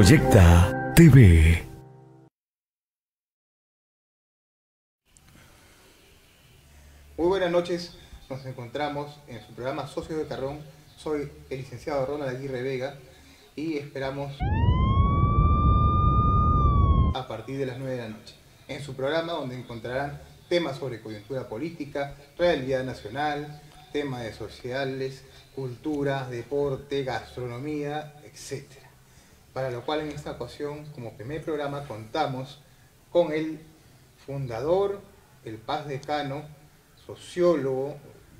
Proyecta TV. Muy buenas noches, nos encontramos en su programa Socios de Carrón. Soy el licenciado Ronald Aguirre Vega y esperamos a partir de las 9 de la noche. En su programa donde encontrarán temas sobre coyuntura política, realidad nacional, temas de sociales, cultura, deporte, gastronomía, etc. Para lo cual en esta ocasión, como primer programa, contamos con el fundador, el paz decano, sociólogo,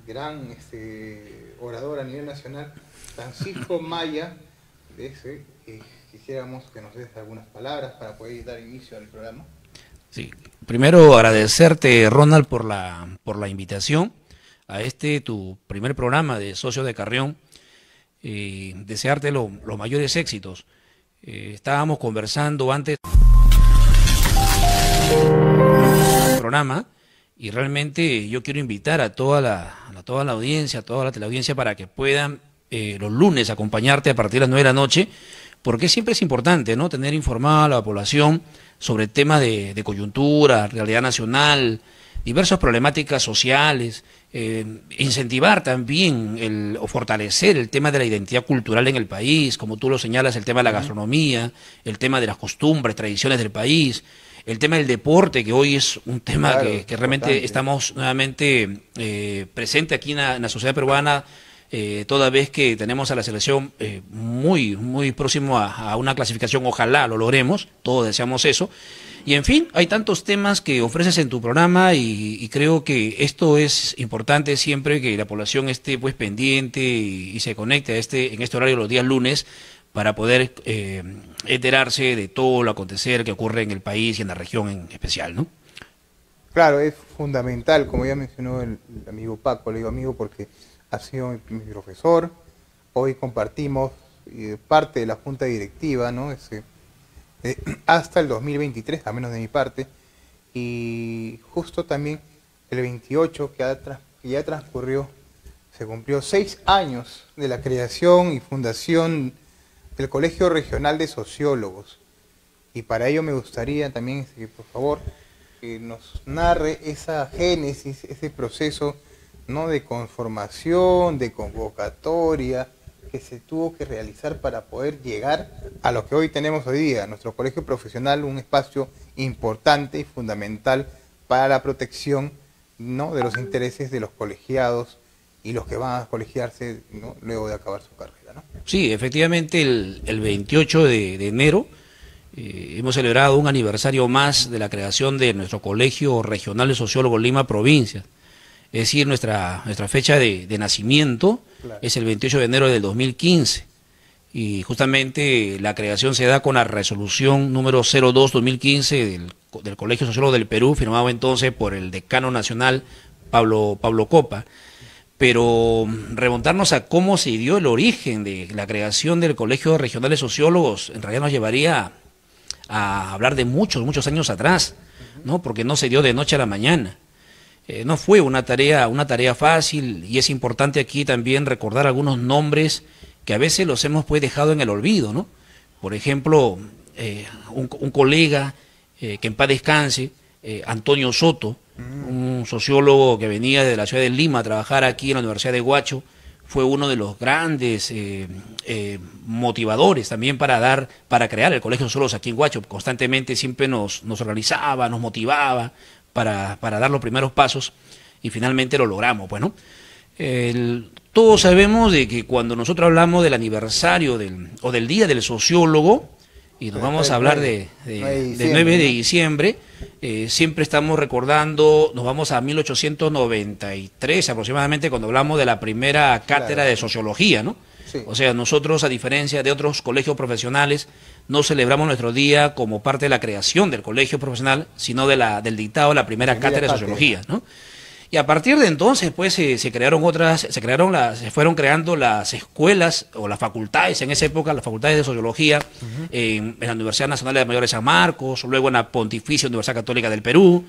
gran este, orador a nivel nacional, Francisco Maya, de ese, eh, quisiéramos que nos des algunas palabras para poder dar inicio al programa. Sí, primero agradecerte Ronald por la, por la invitación a este tu primer programa de Socio de Carrión y desearte los mayores éxitos. Eh, estábamos conversando antes del programa y realmente yo quiero invitar a toda la, a toda la audiencia, a toda la teleaudiencia para que puedan eh, los lunes acompañarte a partir de las 9 de la noche, porque siempre es importante ¿no? tener informada a la población sobre temas de, de coyuntura, realidad nacional, diversas problemáticas sociales, eh, incentivar también el, o fortalecer el tema de la identidad cultural en el país, como tú lo señalas, el tema de la gastronomía, el tema de las costumbres, tradiciones del país, el tema del deporte, que hoy es un tema que, realmente estamos nuevamente eh, presente aquí en la, sociedad peruana, eh, toda vez que tenemos a la selección eh, muy, muy próximo a, a una clasificación, ojalá lo logremos, todos deseamos eso. Y en fin, hay tantos temas que ofreces en tu programa y, creo que esto es importante siempre que la población esté pues pendiente y, se conecte a este, en este horario los días lunes para poder eh, enterarse de todo lo acontecer que ocurre en el país y en la región en especial, ¿no? Claro, es fundamental, como ya mencionó el, amigo Paco, le digo amigo porque ha sido mi, profesor, hoy compartimos eh, parte de la junta directiva, ¿no? Ese, eh, hasta el 2023, a menos de mi parte, y justo también el 28 que, ya transcurrió, se cumplió seis años de la creación y fundación del Colegio Regional de Sociólogos. Y para ello me gustaría también, este, por favor, que nos narre esa génesis, ese proceso ¿no? de conformación, de convocatoria, que se tuvo que realizar para poder llegar a lo que hoy tenemos hoy día, nuestro colegio profesional, un espacio importante y fundamental para la protección ¿no? de los intereses de los colegiados y los que van a colegiarse luego de acabar su carrera. Sí, efectivamente el, el 28 de, enero eh, hemos celebrado un aniversario más de la creación de nuestro Colegio Regional de Sociólogos Lima Provincia. Es decir, nuestra, nuestra fecha de, nacimiento es el 28 de enero del 2015. Y justamente la creación se da con la resolución número 02-2015 del, del Colegio Sociólogo del Perú, firmado entonces por el decano nacional Pablo, Pablo Copa. Pero remontarnos a cómo se dio el origen de la creación del Colegio Regional de Sociólogos, en realidad nos llevaría a hablar de muchos, muchos años atrás, ¿no? Porque no se dio de noche a la mañana. Eh, no fue una tarea, una tarea fácil y es importante aquí también recordar algunos nombres que a veces los hemos pues dejado en el olvido, ¿no? Por ejemplo, eh, un, colega eh, que en paz descanse, Antonio Soto, un sociólogo que venía de la ciudad de Lima a trabajar aquí en la Universidad de Guacho, fue uno de los grandes motivadores también para dar, para crear el Colegio Sociólogos aquí en Guacho. Constantemente siempre nos, nos organizaba, nos motivaba, para, para dar los primeros pasos y finalmente lo logramos. Bueno, todos sabemos de que cuando nosotros hablamos del aniversario del, o del Día del Sociólogo, y nos vamos a hablar de, de, del 9 de diciembre, eh, siempre estamos recordando, nos vamos a 1893 aproximadamente, cuando hablamos de la primera cátedra de sociología, ¿no? O sea, nosotros, a diferencia de otros colegios profesionales, no celebramos nuestro día como parte de la creación del colegio profesional, sino de la, del dictado de la primera cátedra de sociología, ¿no? Y a partir de entonces, pues, se, crearon otras, se crearon las, se fueron creando las escuelas o las facultades, en esa época, las facultades de sociología, en, la Universidad Nacional de Mayores de San Marcos, luego en la Pontificia Universidad Católica del Perú,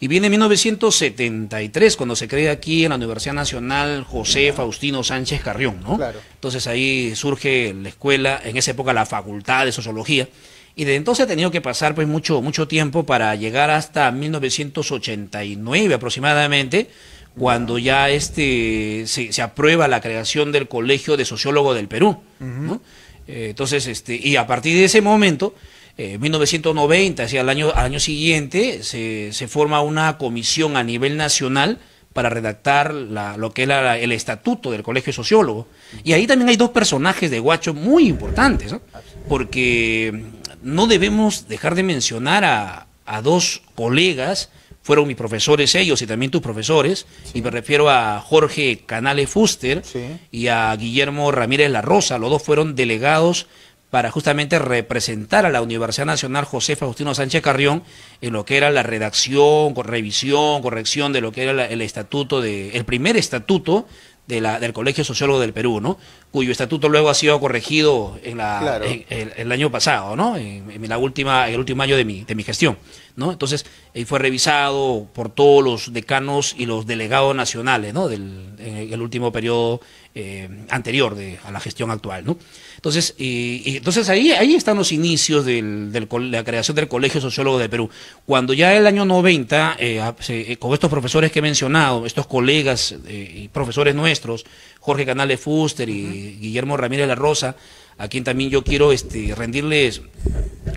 Y viene en 1973, cuando se crea aquí en la Universidad Nacional José Faustino Sánchez Carrión, ¿no? Claro. Entonces ahí surge la escuela, en esa época la Facultad de Sociología, y desde entonces ha tenido que pasar pues mucho, mucho tiempo para llegar hasta 1989 aproximadamente, cuando ya este se, se aprueba la creación del Colegio de Sociólogos del Perú, ¿no? Eh, entonces, este, y a partir de ese momento, eh, 1990, hacia el año, al año siguiente, se, se forma una comisión a nivel nacional para redactar la- lo que era el estatuto del Colegio Sociólogo. Y ahí también hay dos personajes de Guacho muy importantes, ¿no? porque no debemos dejar de mencionar a, a dos colegas, fueron mis profesores ellos y también tus profesores, y me refiero a Jorge Canales Fuster Sí. y a Guillermo Ramírez La Rosa, los dos fueron delegados para justamente representar a la Universidad Nacional José Faustino Sánchez Carrión en lo que era la redacción, revisión, corrección de lo que era la- el estatuto de, el primer estatuto de la, del Colegio Sociólogo del Perú, ¿no? Cuyo estatuto luego ha sido corregido en la, Claro. en- el, el año pasado, ¿no? En, en la última, el último año de mi, de mi gestión, ¿no? Entonces, eh, fue revisado por todos los decanos y los delegados nacionales, ¿no? Del en el último periodo eh, anterior de, a la gestión actual, ¿no? Entonces, entonces ahí, ahí están los inicios del, del la creación del Colegio Sociólogo de Perú. Cuando ya el año 90, eh, a- se- eh, con estos profesores que he mencionado, estos colegas eh, y profesores nuestros, Jorge Canales Fuster y Guillermo Ramírez La Rosa, a quien también yo quiero este, rendirles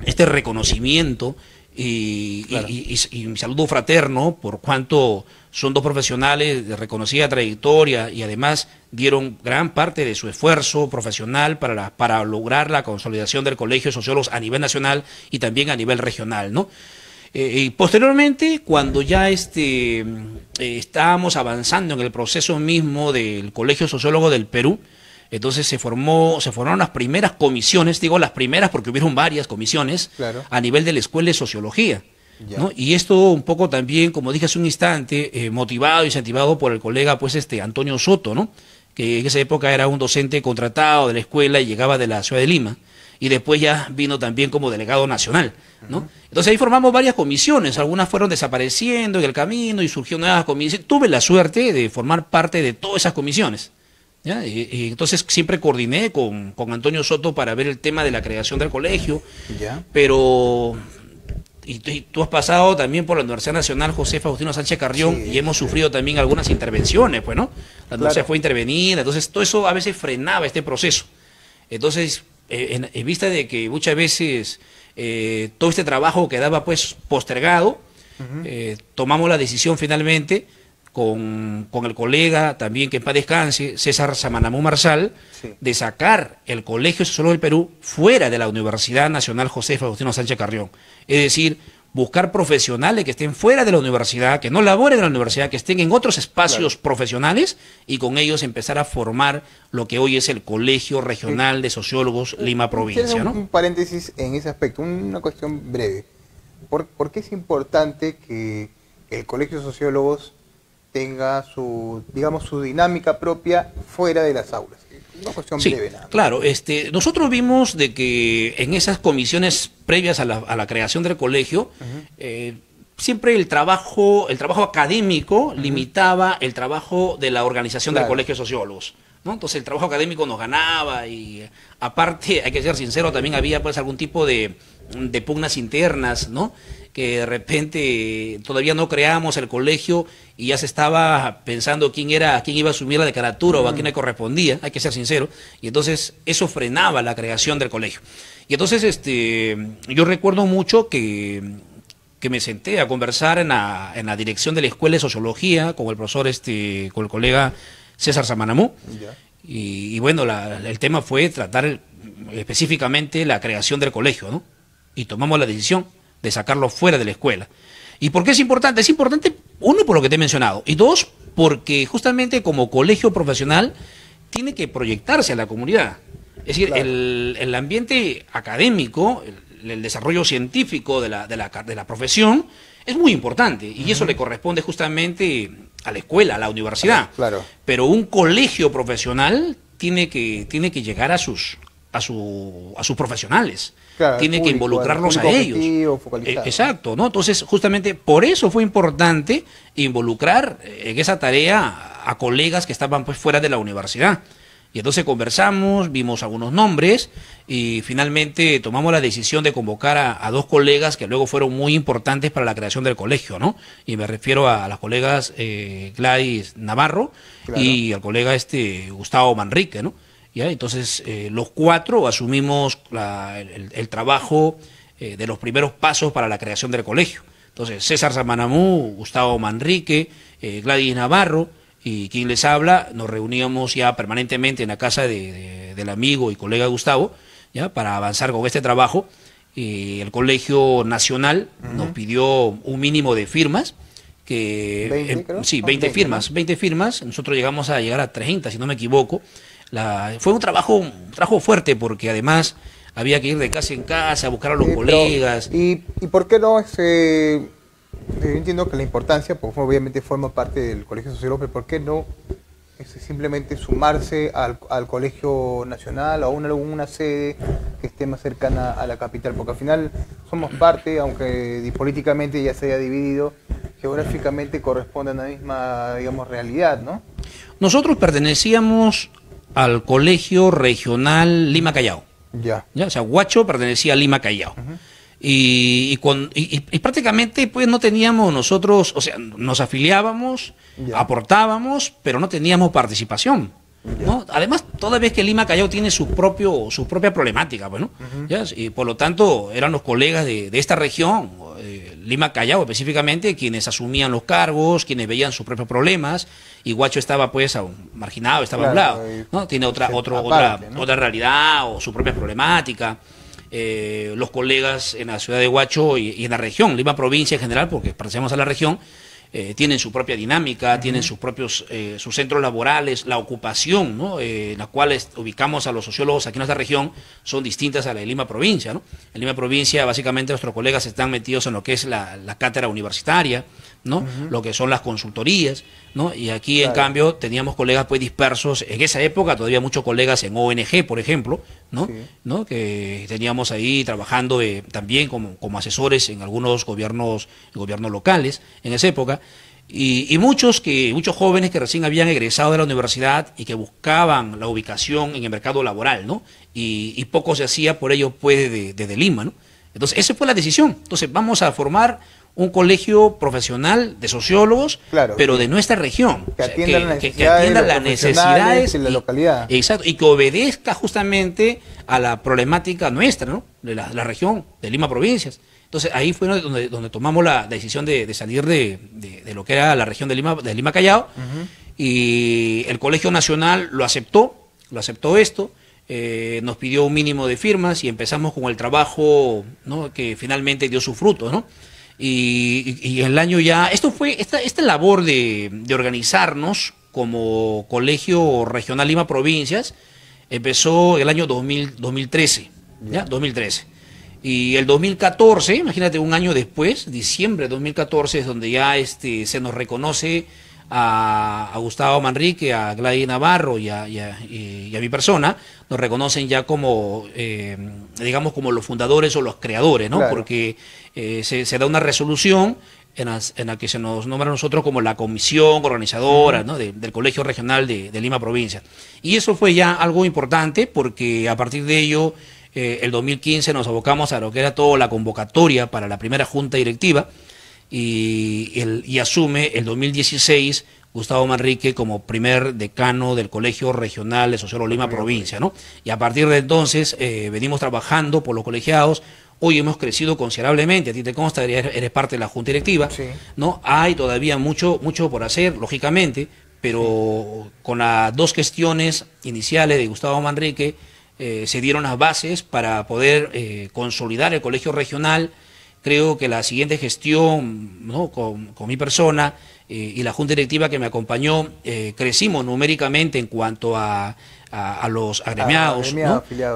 este reconocimiento y, y- y- y- y mi saludo fraterno por cuanto son dos profesionales de reconocida trayectoria y además dieron gran parte de su esfuerzo profesional para, la- para lograr la consolidación del Colegio de Sociólogos a nivel nacional y también a nivel regional, ¿no? Eh, y posteriormente, cuando ya este, eh, estábamos avanzando en el proceso mismo del Colegio Sociólogo del Perú, entonces se formó, se formaron las primeras comisiones, digo las primeras porque hubieron varias comisiones Claro. a nivel de la Escuela de Sociología. Y esto un poco también, como dije hace un instante, eh, motivado y incentivado por el colega pues este Antonio Soto, ¿no? que en esa época era un docente contratado de la escuela y llegaba de la ciudad de Lima. Y después ya vino también como delegado nacional, ¿no? Entonces ahí formamos varias comisiones, algunas fueron desapareciendo en el camino y surgió nuevas comisiones. Tuve la suerte de formar parte de todas esas comisiones. ¿ya? Y, y entonces siempre coordiné con, con Antonio Soto para ver el tema de la creación del colegio, Ya. pero y, tú- y tú has pasado también por la Universidad Nacional José Faustino Sánchez Carrión Sí. y hemos sufrido también algunas intervenciones, pues, ¿no? La universidad Claro. fue intervenida, entonces todo eso a veces frenaba este proceso. Entonces, eh, en, en vista de que muchas veces eh, todo este trabajo quedaba pues postergado, eh, tomamos la decisión finalmente con, con el colega también que en paz descanse, César Samanamú Marsal, Sí. de sacar el Colegio Sociólogo del Perú fuera de la Universidad Nacional José Faustino Sánchez Carrión. Es decir, buscar profesionales que estén fuera de la universidad, que no laboren en la universidad, que estén en otros espacios profesionales y con ellos empezar a formar lo que hoy es el Colegio Regional de Sociólogos Lima Provincia. Quiero ¿no? un, un paréntesis en ese aspecto, una cuestión breve. ¿Por, por qué es importante que el Colegio de Sociólogos tenga su, digamos, su dinámica propia fuera de las aulas? Una cuestión Sí, breve nada claro. Este, nosotros vimos de que en esas comisiones previas a la, a la creación del colegio, eh, siempre el trabajo, el trabajo académico limitaba el trabajo de la organización del colegio de sociólogos. ¿no? Entonces el trabajo académico nos ganaba y aparte, hay que ser sincero, también había pues algún tipo de, de pugnas internas, ¿no? que de repente todavía no creamos el colegio y ya se estaba pensando quién era, quién iba a asumir la declaratura o a quién le correspondía, hay que ser sincero, y entonces eso frenaba la creación del colegio. Y entonces este, yo recuerdo mucho que, que me senté a conversar en la, en la dirección de la Escuela de Sociología con el profesor, este, con el colega César Samanamú, y, y bueno, la- el tema fue tratar el- específicamente la creación del colegio, ¿no? Y tomamos la decisión de sacarlo fuera de la escuela. ¿Y por qué es importante? Es importante, uno, por lo que te he mencionado, y dos, porque justamente como colegio profesional tiene que proyectarse a la comunidad. Es decir, Claro. el, el ambiente académico, el, el desarrollo científico de la, de, la, de la profesión es muy importante y eso le corresponde justamente a la escuela, a la universidad. Claro. Pero un colegio profesional tiene que, tiene que llegar a sus, a, su, a sus profesionales. Claro, tiene que involucrarlos a ellos. Eh, exacto, ¿no? Entonces, justamente por eso fue importante involucrar eh, en esa tarea a colegas que estaban pues fuera de la universidad. Y entonces conversamos, vimos algunos nombres y finalmente tomamos la decisión de convocar a, a dos colegas que luego fueron muy importantes para la creación del colegio, ¿no? Y me refiero a, las colegas eh, Gladys Navarro Claro. y al colega este Gustavo Manrique, ¿no? ¿Ya? Entonces eh, los cuatro asumimos la- el, el trabajo eh, de los primeros pasos para la creación del colegio. Entonces César Zamanamú, Gustavo Manrique, eh, Gladys Navarro y quien les habla, nos reuníamos ya permanentemente en la casa de- de- del amigo y colega Gustavo, ya para avanzar con este trabajo. Y el Colegio Nacional nos pidió un mínimo de firmas que 20 em, creo. sí, Son 20 20, firmas, 20 firmas, nosotros llegamos a llegar a 30, si no me equivoco. La, fue un trabajo, un trabajo fuerte porque además había que ir de casa en casa, buscar a los pero, colegas. ¿y, ¿Y por qué no? Ese, eh, yo entiendo que la importancia, porque obviamente forma parte del Colegio Sociólogo, pero ¿por qué no ese, simplemente sumarse al, al Colegio Nacional o a una, alguna sede que esté más cercana a la capital? Porque al final somos parte, aunque políticamente ya se haya dividido, geográficamente corresponde a la misma, digamos, realidad, ¿no? Nosotros pertenecíamos al Colegio Regional Lima Callao. Ya. ¿ya? O sea, Huacho pertenecía a Lima Callao. y, y, con- y- y- y prácticamente pues no teníamos nosotros, o sea, nos afiliábamos, Ya. aportábamos, pero no teníamos participación. ¿no? Además, toda vez que Lima Callao tiene su propio su propia problemática, pues, ¿no? ¿Ya? Y por lo tanto, eran los colegas de, de esta región, eh, Lima Callao específicamente, quienes asumían los cargos, quienes veían sus propios problemas, y Guacho estaba pues aún marginado, estaba Claro, a un lado, y- ¿no? Tiene otra, sí, otro, aparte, otra, ¿no? otra realidad o su propia problemática. Eh, los colegas en la ciudad de Huacho y, y en la región, Lima provincia en general, porque pertenecemos a la región, eh, tienen su propia dinámica, tienen sus propios eh, sus centros laborales, la ocupación, ¿no? Eh, en la cual ubicamos a los sociólogos aquí en nuestra región son distintas a la de Lima provincia, ¿no? En Lima provincia básicamente nuestros colegas están metidos en lo que es la, la cátedra universitaria, ¿no? Lo que son las consultorías, ¿no? Y aquí en cambio teníamos colegas pues dispersos, en esa época todavía muchos colegas en ONG, por ejemplo, ¿no? Sí. ¿no? que teníamos ahí trabajando eh, también como, como asesores en algunos gobiernos, gobiernos locales en esa época. Y, y muchos que muchos jóvenes que recién habían egresado de la universidad y que buscaban la ubicación en el mercado laboral, ¿no? Y, y poco se hacía por ello pues desde, desde Lima, ¿no? Entonces, esa fue la decisión. Entonces, vamos a formar un colegio profesional de sociólogos, Claro, pero que- de nuestra región. que O sea, atienda las que- que necesidades de atienda los las necesidades en la y- localidad. Exacto, y que obedezca justamente a la problemática nuestra, ¿no? De la, la región, de Lima Provincias. Entonces ahí fue donde, donde tomamos la decisión de, de salir de, de- de lo que era la región de Lima, de Lima Callao, y el Colegio Nacional lo aceptó, lo aceptó esto, eh, nos pidió un mínimo de firmas y empezamos con el trabajo ¿no? que finalmente dio su fruto, ¿no? Y, el año ya, esto fue, esta, esta labor de, de organizarnos como Colegio Regional Lima Provincias empezó el año 2000, 2013, ¿ya? 2013. Y el 2014, imagínate un año después, diciembre de 2014, es donde ya este, se nos reconoce a, a Gustavo Manrique, a Gladys Navarro y a, y a- y- y a mi persona, nos reconocen ya como, eh, digamos, como los fundadores o los creadores, ¿no? Claro. Porque eh, se, se da una resolución en, las- en la que se nos nombra a nosotros como la comisión organizadora ¿no? de- del Colegio Regional de, de Lima Provincia. Y eso fue ya algo importante porque a partir de ello, eh, el 2015 nos abocamos a lo que era toda la convocatoria para la primera junta directiva y, el- y asume el 2016 Gustavo Manrique como primer decano del Colegio Regional de Sociólogos Lima Provincia, ¿no? Y a partir de entonces eh, venimos trabajando por los colegiados. Hoy hemos crecido considerablemente, a ti te consta, eres, eres parte de la junta directiva, Sí. ¿no? Hay todavía mucho, mucho por hacer, lógicamente, pero con las dos gestiones iniciales de Gustavo Manrique eh, se dieron las bases para poder eh, consolidar el colegio regional. Creo que la siguiente gestión, ¿no? con, con mi persona eh, y la junta directiva que me acompañó, eh, crecimos numéricamente en cuanto a, a- a los agremiados.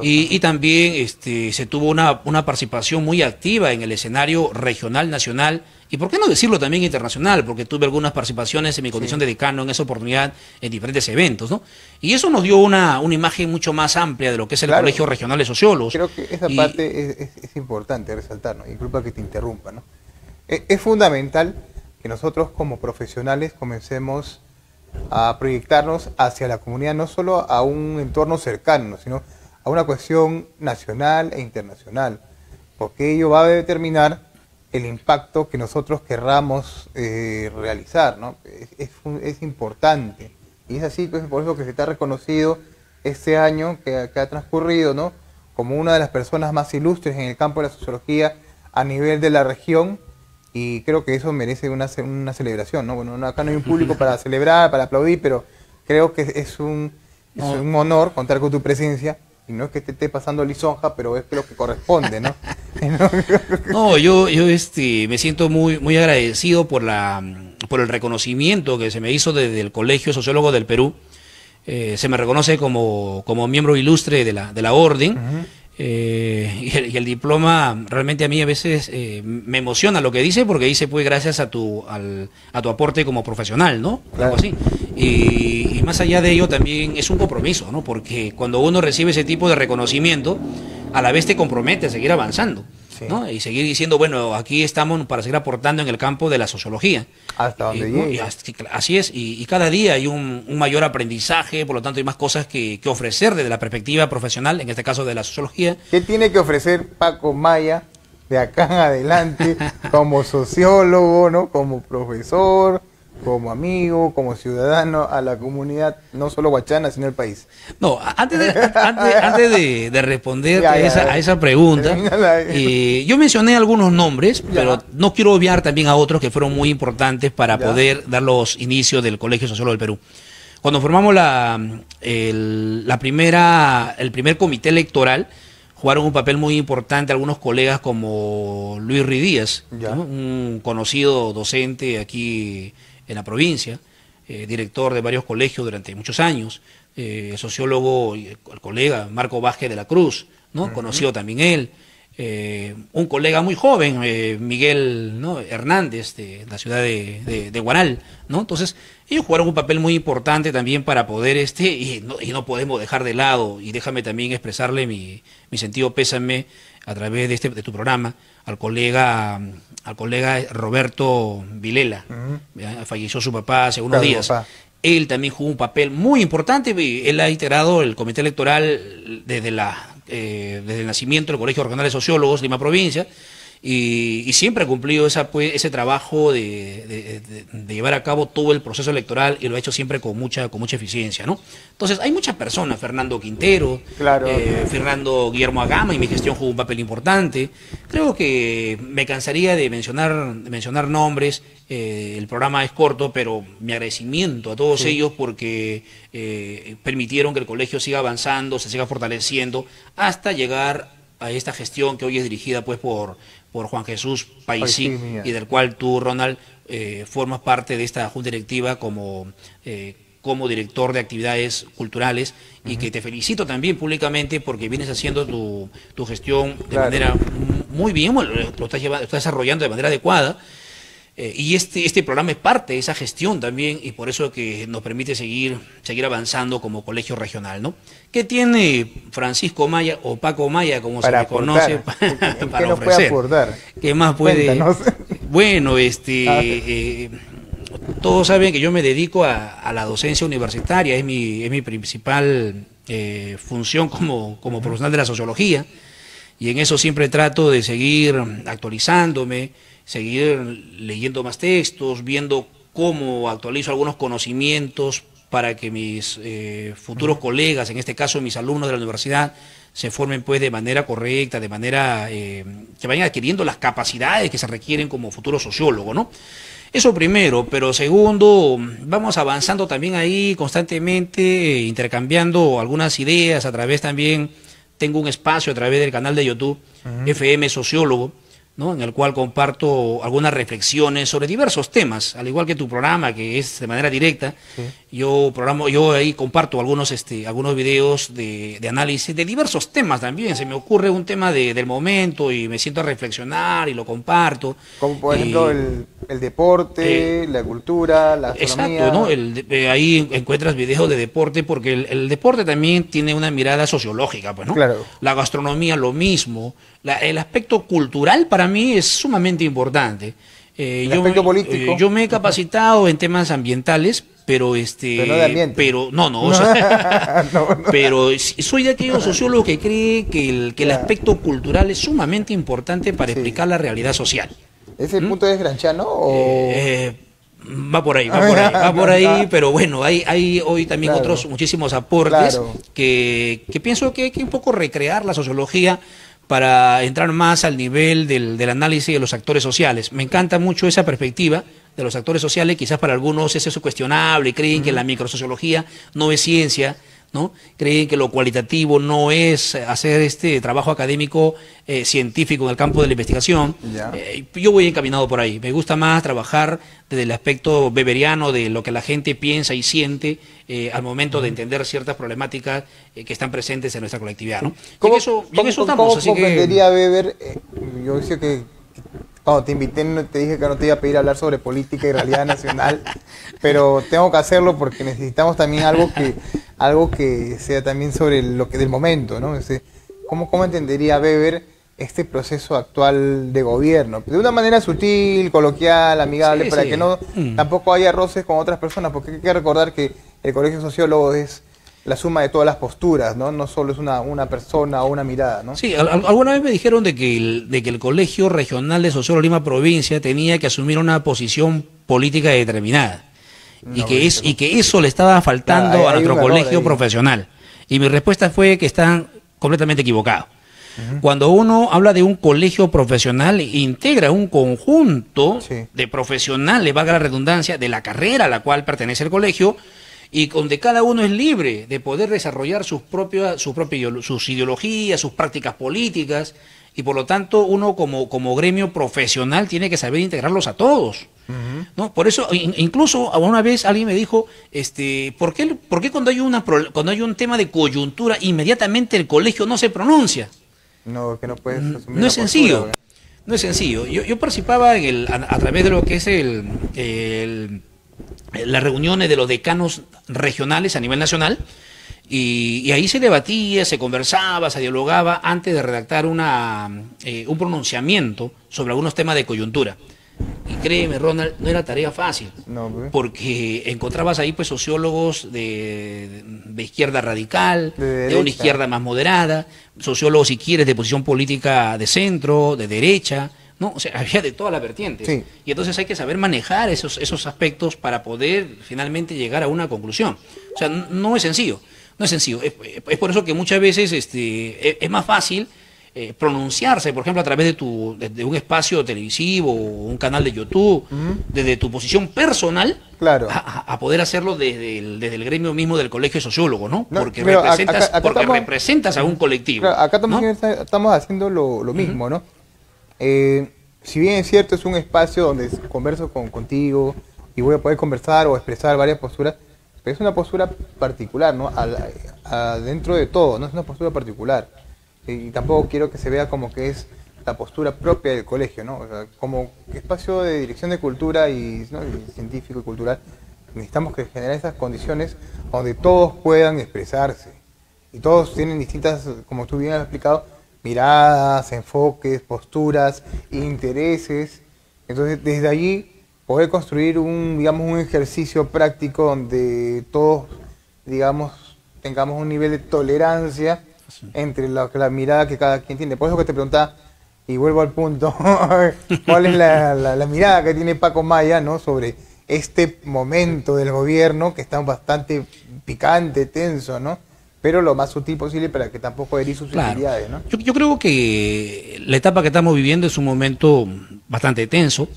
Y, y también este, se tuvo una, una participación muy activa en el escenario regional, nacional y por qué no decirlo también internacional, porque tuve algunas participaciones en mi condición de decano en esa oportunidad en diferentes eventos, ¿no? Y eso nos dio una, una imagen mucho más amplia de lo que es el Colegio Regional de Sociólogos. Creo que esa parte es, importante resaltar, ¿no? Y disculpa que te interrumpa, ¿no? Es, es fundamental que nosotros como profesionales comencemos a proyectarnos hacia la comunidad, no solo a un entorno cercano, sino a una cuestión nacional e internacional, porque ello va a determinar el impacto que nosotros querramos eh, realizar, ¿no? Es, es, importante. Y es así, pues, por eso que se está reconocido este año que, ha transcurrido, ¿no? Como una de las personas más ilustres en el campo de la sociología a nivel de la región, y creo que eso merece una, una celebración, ¿no? Bueno, acá no hay un público para celebrar, para aplaudir, pero creo que es un, es un honor contar con tu presencia y no es que te esté pasando lisonja, pero es lo que corresponde, ¿no? no, yo, yo este, me siento muy, muy agradecido por, la, por el reconocimiento que se me hizo desde el Colegio Sociólogo del Perú. Eh, se me reconoce como, como miembro ilustre de la, de la orden. Eh, y, el, diploma realmente a mí a veces eh, me emociona lo que dice porque dice pues gracias a tu al, a tu aporte como profesional, ¿no? Algo así. Y, más allá de ello también es un compromiso, ¿no? Porque cuando uno recibe ese tipo de reconocimiento, a la vez te compromete a seguir avanzando. Y seguir diciendo, bueno, aquí estamos para seguir aportando en el campo de la sociología. Hasta donde llegue. así es, y, cada día hay un, mayor aprendizaje, por lo tanto hay más cosas que, ofrecer desde la perspectiva profesional, en este caso de la sociología. ¿Qué tiene que ofrecer Paco Maya de acá en adelante como sociólogo, ¿no? como profesor? Como amigo, como ciudadano a la comunidad, no solo guachana, sino el país? No, antes de, antes, de, responder a, esa, pregunta, eh, yo mencioné algunos nombres, pero no quiero obviar también a otros que fueron muy importantes para poder dar los inicios del Colegio Sociólogo del Perú. Cuando formamos la, el, la primera, el primer comité electoral, jugaron un papel muy importante algunos colegas como Luis Ridíaz, un conocido docente aquí en la provincia, eh, director de varios colegios durante muchos años, eh, sociólogo, el, colega Marco Vázquez de la Cruz, ¿no? Conocido también él. Eh, un colega muy joven, Miguel ¿no? Hernández, de, la ciudad de, de, Guaral, ¿no? Entonces, ellos jugaron un papel muy importante también para poder, este, y no, y no podemos dejar de lado, y déjame también expresarle mi, mi sentido pésame a través de, este, de tu programa, al colega, al colega Roberto Vilela. Falleció su papá hace unos días. Él también jugó un papel muy importante. Él ha integrado el comité electoral desde, la, eh, desde el nacimiento del Colegio Regional de Sociólogos, Lima Provincia y, siempre ha cumplido esa, pues, ese trabajo de, llevar a cabo todo el proceso electoral y lo ha hecho siempre con mucha, con mucha eficiencia, ¿no? Entonces, hay muchas personas, Fernando Quintero, eh, Fernando Guillermo Agama, y mi gestión jugó un papel importante. Creo que me cansaría de mencionar, mencionar nombres, eh, el programa es corto, pero mi agradecimiento a todos ellos porque eh, permitieron que el colegio siga avanzando, se siga fortaleciendo, hasta llegar a esta gestión que hoy es dirigida pues por por Juan Jesús Paisín y del cual tú, Ronald, eh, formas parte de esta junta directiva como, eh, como director de actividades culturales y que te felicito también públicamente porque vienes haciendo tu, tu gestión de manera muy bien, lo estás, llevando, lo estás desarrollando de manera adecuada eh, y este, este programa es parte de esa gestión también y por eso que nos permite seguir, seguir avanzando como colegio regional, ¿no? ¿Qué tiene Francisco Maya o Paco Maya, como se le conoce, para ¿Qué ofrecer? ¿Qué más puede? Bueno, este, eh, todos saben que yo me dedico a, la docencia universitaria, es mi, es mi principal eh, función como, como profesional de la sociología y en eso siempre trato de seguir actualizándome seguir leyendo más textos, viendo cómo actualizo algunos conocimientos para que mis eh, futuros colegas, en este caso mis alumnos de la universidad, se formen pues de manera correcta, de manera eh, que vayan adquiriendo las capacidades que se requieren como futuro sociólogo, ¿no? Eso primero, pero segundo, vamos avanzando también ahí constantemente, intercambiando algunas ideas a través también, tengo un espacio a través del canal de YouTube, FM Sociólogo, ¿no? en el cual comparto algunas reflexiones sobre diversos temas, al igual que tu programa, que es de manera directa. Yo programo, yo ahí comparto algunos, este, algunos videos de, de, análisis de diversos temas también. Se me ocurre un tema de, del momento y me siento a reflexionar y lo comparto. Como por ejemplo el, el, deporte, eh, la cultura, la astronomía. Exacto, ¿no? El, eh, ahí encuentras videos de deporte porque el, el, deporte también tiene una mirada sociológica, pues, ¿no? Claro. La gastronomía lo mismo. La, el aspecto cultural para mí es sumamente importante. Eh, yo, me, político. Eh, yo me he capacitado en temas ambientales, pero este pero no, de ambiente. pero no no, o sea, no, no, pero soy de aquellos sociólogos que cree que el que el aspecto cultural es sumamente importante para sí. explicar la realidad social ese ¿Mm? punto es granchano o eh, va por ahí va por ahí va por ahí pero bueno hay hay hoy también Claro. otros muchísimos aportes Claro. que, que pienso que hay que un poco recrear la sociología para entrar más al nivel del, del análisis de los actores sociales. Me encanta mucho esa perspectiva de los actores sociales, quizás para algunos es eso cuestionable, creen que la microsociología no es ciencia, ¿no? Creen que lo cualitativo no es hacer este trabajo académico eh, científico en el campo de la investigación. Eh, yo voy encaminado por ahí. Me gusta más trabajar desde el aspecto beberiano de lo que la gente piensa y siente eh, al momento de entender ciertas problemáticas que están presentes en nuestra colectividad, ¿no? Y en ¿Cómo, eso, y en cómo- eso cómo estamos, así que... comprendería Weber? yo decía que cuando te invité no te dije que no te iba a pedir hablar sobre política y realidad nacional, pero tengo que hacerlo porque necesitamos también algo que algo que sea también sobre lo que del momento, ¿no? ¿cómo, ¿Cómo entendería Weber este proceso actual de gobierno? De una manera sutil, coloquial, amigable, Sí, para sí. que no Mm. tampoco haya roces con otras personas, porque hay que recordar que el colegio sociólogo es la suma de todas las posturas, ¿no? No solo es una, una persona o una mirada, ¿no? Sí, al- al- alguna vez me dijeron de que, el, de que el Colegio Regional de Sociólogos Lima Provincia tenía que asumir una posición política determinada. y, que es, eso- y que eso le estaba faltando Claro, hay- a nuestro colegio ahí. profesional. Y mi respuesta fue que están completamente equivocados. Cuando uno habla de un colegio profesional, integra un conjunto Sí. de profesionales, valga la redundancia, de la carrera a la cual pertenece el colegio, y donde cada uno es libre de poder desarrollar sus propias, su propia ideolo- sus ideologías, sus prácticas políticas, y por lo tanto uno como, como gremio profesional tiene que saber integrarlos a todos. ¿no? Por eso, in- incluso una vez alguien me dijo, este, ¿por qué, por qué cuando, hay una, cuando hay un tema de coyuntura, inmediatamente el colegio no se pronuncia? No, que no puedes No es sencillo. No es sencillo. Yo, yo participaba en el, a, a través de lo que es el, el- las reuniones de los decanos regionales a nivel nacional y, y ahí se debatía, se conversaba, se dialogaba antes de redactar una, eh, un pronunciamiento sobre algunos temas de coyuntura. Y créeme, Ronald, no era tarea fácil No, porque encontrabas ahí pues sociólogos de, de izquierda radical, De de, una izquierda más moderada, sociólogos si quieres de posición política de centro, de derecha, no, o sea, había de todas las vertientes. Sí. Y entonces hay que saber manejar esos esos aspectos para poder finalmente llegar a una conclusión. O sea, no es sencillo, no es sencillo. Es, es por eso que muchas veces este es, es más fácil eh, pronunciarse, por ejemplo, a través de, tu, de, de un espacio televisivo o un canal de YouTube, desde tu posición personal, Claro. a, poder hacerlo desde el, desde el gremio mismo del colegio sociólogo, ¿no? No, porque representas, acá- acá porque estamos- representas a un colectivo. Claro, acá ¿no? también está- estamos haciendo lo, lo mismo, ¿no? Eh, si bien es cierto, es un espacio donde converso con, contigo y voy a poder conversar o expresar varias posturas, pero es una postura particular, ¿no? A la- a- dentro de todo, no es una postura particular. Y tampoco quiero que se vea como que es la postura propia del colegio, ¿no? Como espacio de dirección de cultura y científico y cultural, necesitamos que generar esas condiciones donde todos puedan expresarse. Y todos tienen distintas, como tú bien has explicado, miradas, enfoques, posturas, intereses. Entonces, desde allí poder construir un, digamos, un ejercicio práctico donde todos, digamos, tengamos un nivel de tolerancia entre la, la mirada que cada quien tiene. Por eso que te preguntaba, y vuelvo al punto, ¿cuál es la, la- la mirada que tiene Paco Maya ¿no? sobre este momento del gobierno que está bastante picante, tenso, ¿no? Pero lo más sutil posible para que tampoco herir sus Claro. ¿no? Yo, yo creo que la etapa que estamos viviendo es un momento bastante tenso,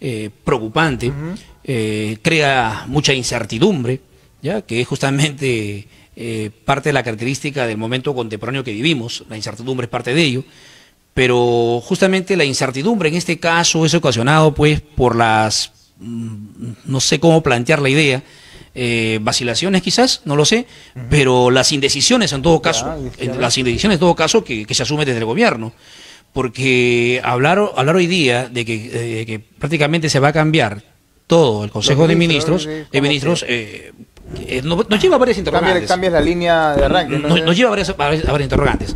eh, preocupante, eh, crea mucha incertidumbre, ya que es justamente eh, parte de la característica del momento contemporáneo que vivimos, la incertidumbre es parte de ello, pero justamente la incertidumbre en este caso es ocasionado pues por las, mm, no sé cómo plantear la idea, eh, vacilaciones quizás, no lo sé, pero las indecisiones en todo caso, las indecisiones en todo caso que, que se asumen desde el gobierno. Porque hablar, hablar hoy día de que, eh, que prácticamente se va a cambiar todo el Consejo de ministros, de ministros eh, eh, nos, nos lleva a varias Cambia, interrogantes. cambias la línea de arranque. ¿no? Nos, nos lleva a varias- a varias interrogantes.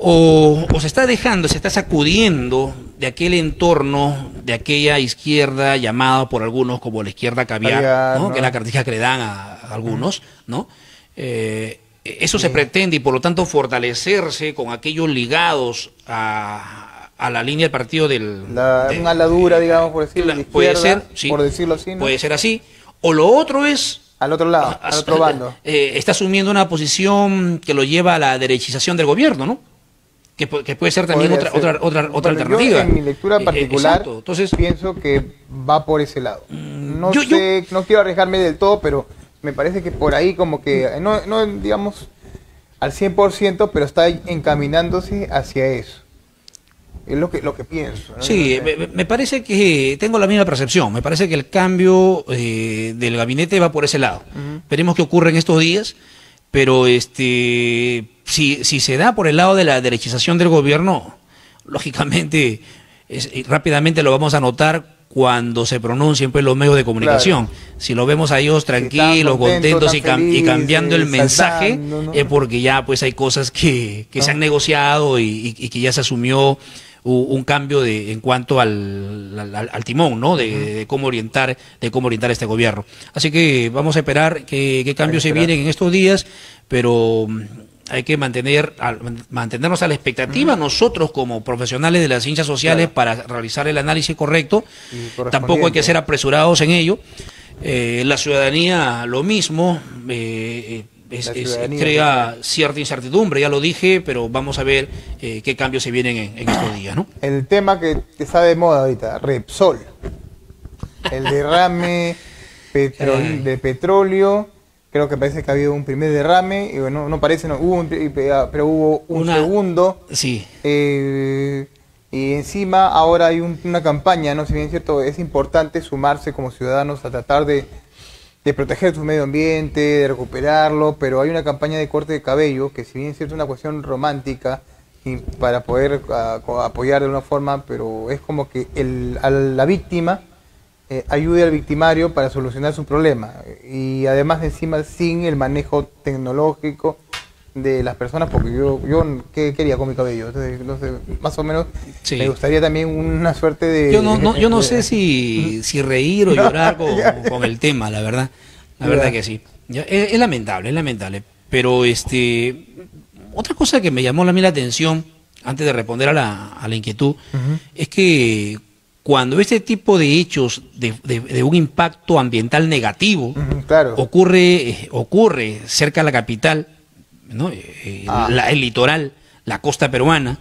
O, o se está dejando, se está sacudiendo de aquel entorno, de aquella izquierda llamada por algunos como la izquierda caviar, Caviar, ¿no? ¿no? que es la característica que le dan a, a algunos, ¿no? Eh, eso se pretende y por lo tanto fortalecerse con aquellos ligados a, a la línea del partido del... La, de- una ala dura, digamos, por decirlo, de puede ser, sí, por decirlo así, ¿no? puede ser así. O lo otro es Al otro lado, al otro bando. eh, está asumiendo una posición que lo lleva a la derechización del gobierno, ¿no? Que, pu- que puede ser también otra, ser. otra, otra, otra Bueno, alternativa. Yo, en mi lectura Eh, eh, particular. Entonces, pienso que va por ese lado. No yo- sé, no quiero arriesgarme del todo, pero me parece que por ahí como que, eh, no, no digamos al 100%, pero está encaminándose hacia eso. Es lo que, lo que pienso. ¿no? sí, No me, me parece que tengo la misma percepción. Me parece que el cambio eh, del gabinete va por ese lado. Ujú. Veremos qué ocurre en estos días, pero este, si, si se da por el lado de la derechización del gobierno, lógicamente es- rápidamente lo vamos a notar cuando se pronuncien pues, los medios de comunicación. Si lo vemos a ellos tranquilos, contentos, contentos y, cam- y cambiando el mensaje, saltando, ¿no? es porque ya pues hay cosas que, que se No. han negociado y, y- y que ya se asumió un cambio de en cuanto al, al- timón, ¿no? De, de cómo orientar, de cómo orientar este gobierno. Así que vamos a esperar qué, cambios se vienen en estos días, pero hay que mantener al- mantenernos a la expectativa nosotros como profesionales de las ciencias sociales Claro. para realizar el análisis correcto. Tampoco hay que ser apresurados en ello. Eh, la ciudadanía lo mismo. eh, es- La es- ciudadanía, crea cierta incertidumbre, ya lo dije, pero vamos a ver eh, qué cambios se vienen en, en estos días, ¿no? El tema que está de moda ahorita, Repsol. El derrame petro- Ay. de petróleo. Creo que parece que ha habido un primer derrame. Y bueno, no parece, no, hubo un, pero hubo un Una- segundo. Sí, Eh, y encima ahora hay un- una campaña, no sé bien es cierto, es importante sumarse como ciudadanos a tratar de, de proteger su medio ambiente, de recuperarlo, pero hay una campaña de corte de cabello que si bien es cierto es una cuestión romántica y para poder ah, co- apoyar de una forma, pero es como que el, a la víctima eh, ayude al victimario para solucionar su problema y además encima sin el manejo tecnológico de las personas porque yo yo qué quería con mi cabello Entonces, no sé, más o menos Sí. me gustaría también una suerte de yo no, no- yo no sé si, si reír o llorar con, el tema, la verdad. La verdad que sí. Ya, Es, es lamentable, es lamentable. Pero este otra cosa que me llamó a mí la atención, antes de responder a la, a la inquietud, es que cuando este tipo de hechos de, de- de un impacto ambiental negativo claro ocurre, eh, ocurre cerca de la capital, ¿no? Eh, Ah. la- el litoral, la costa peruana,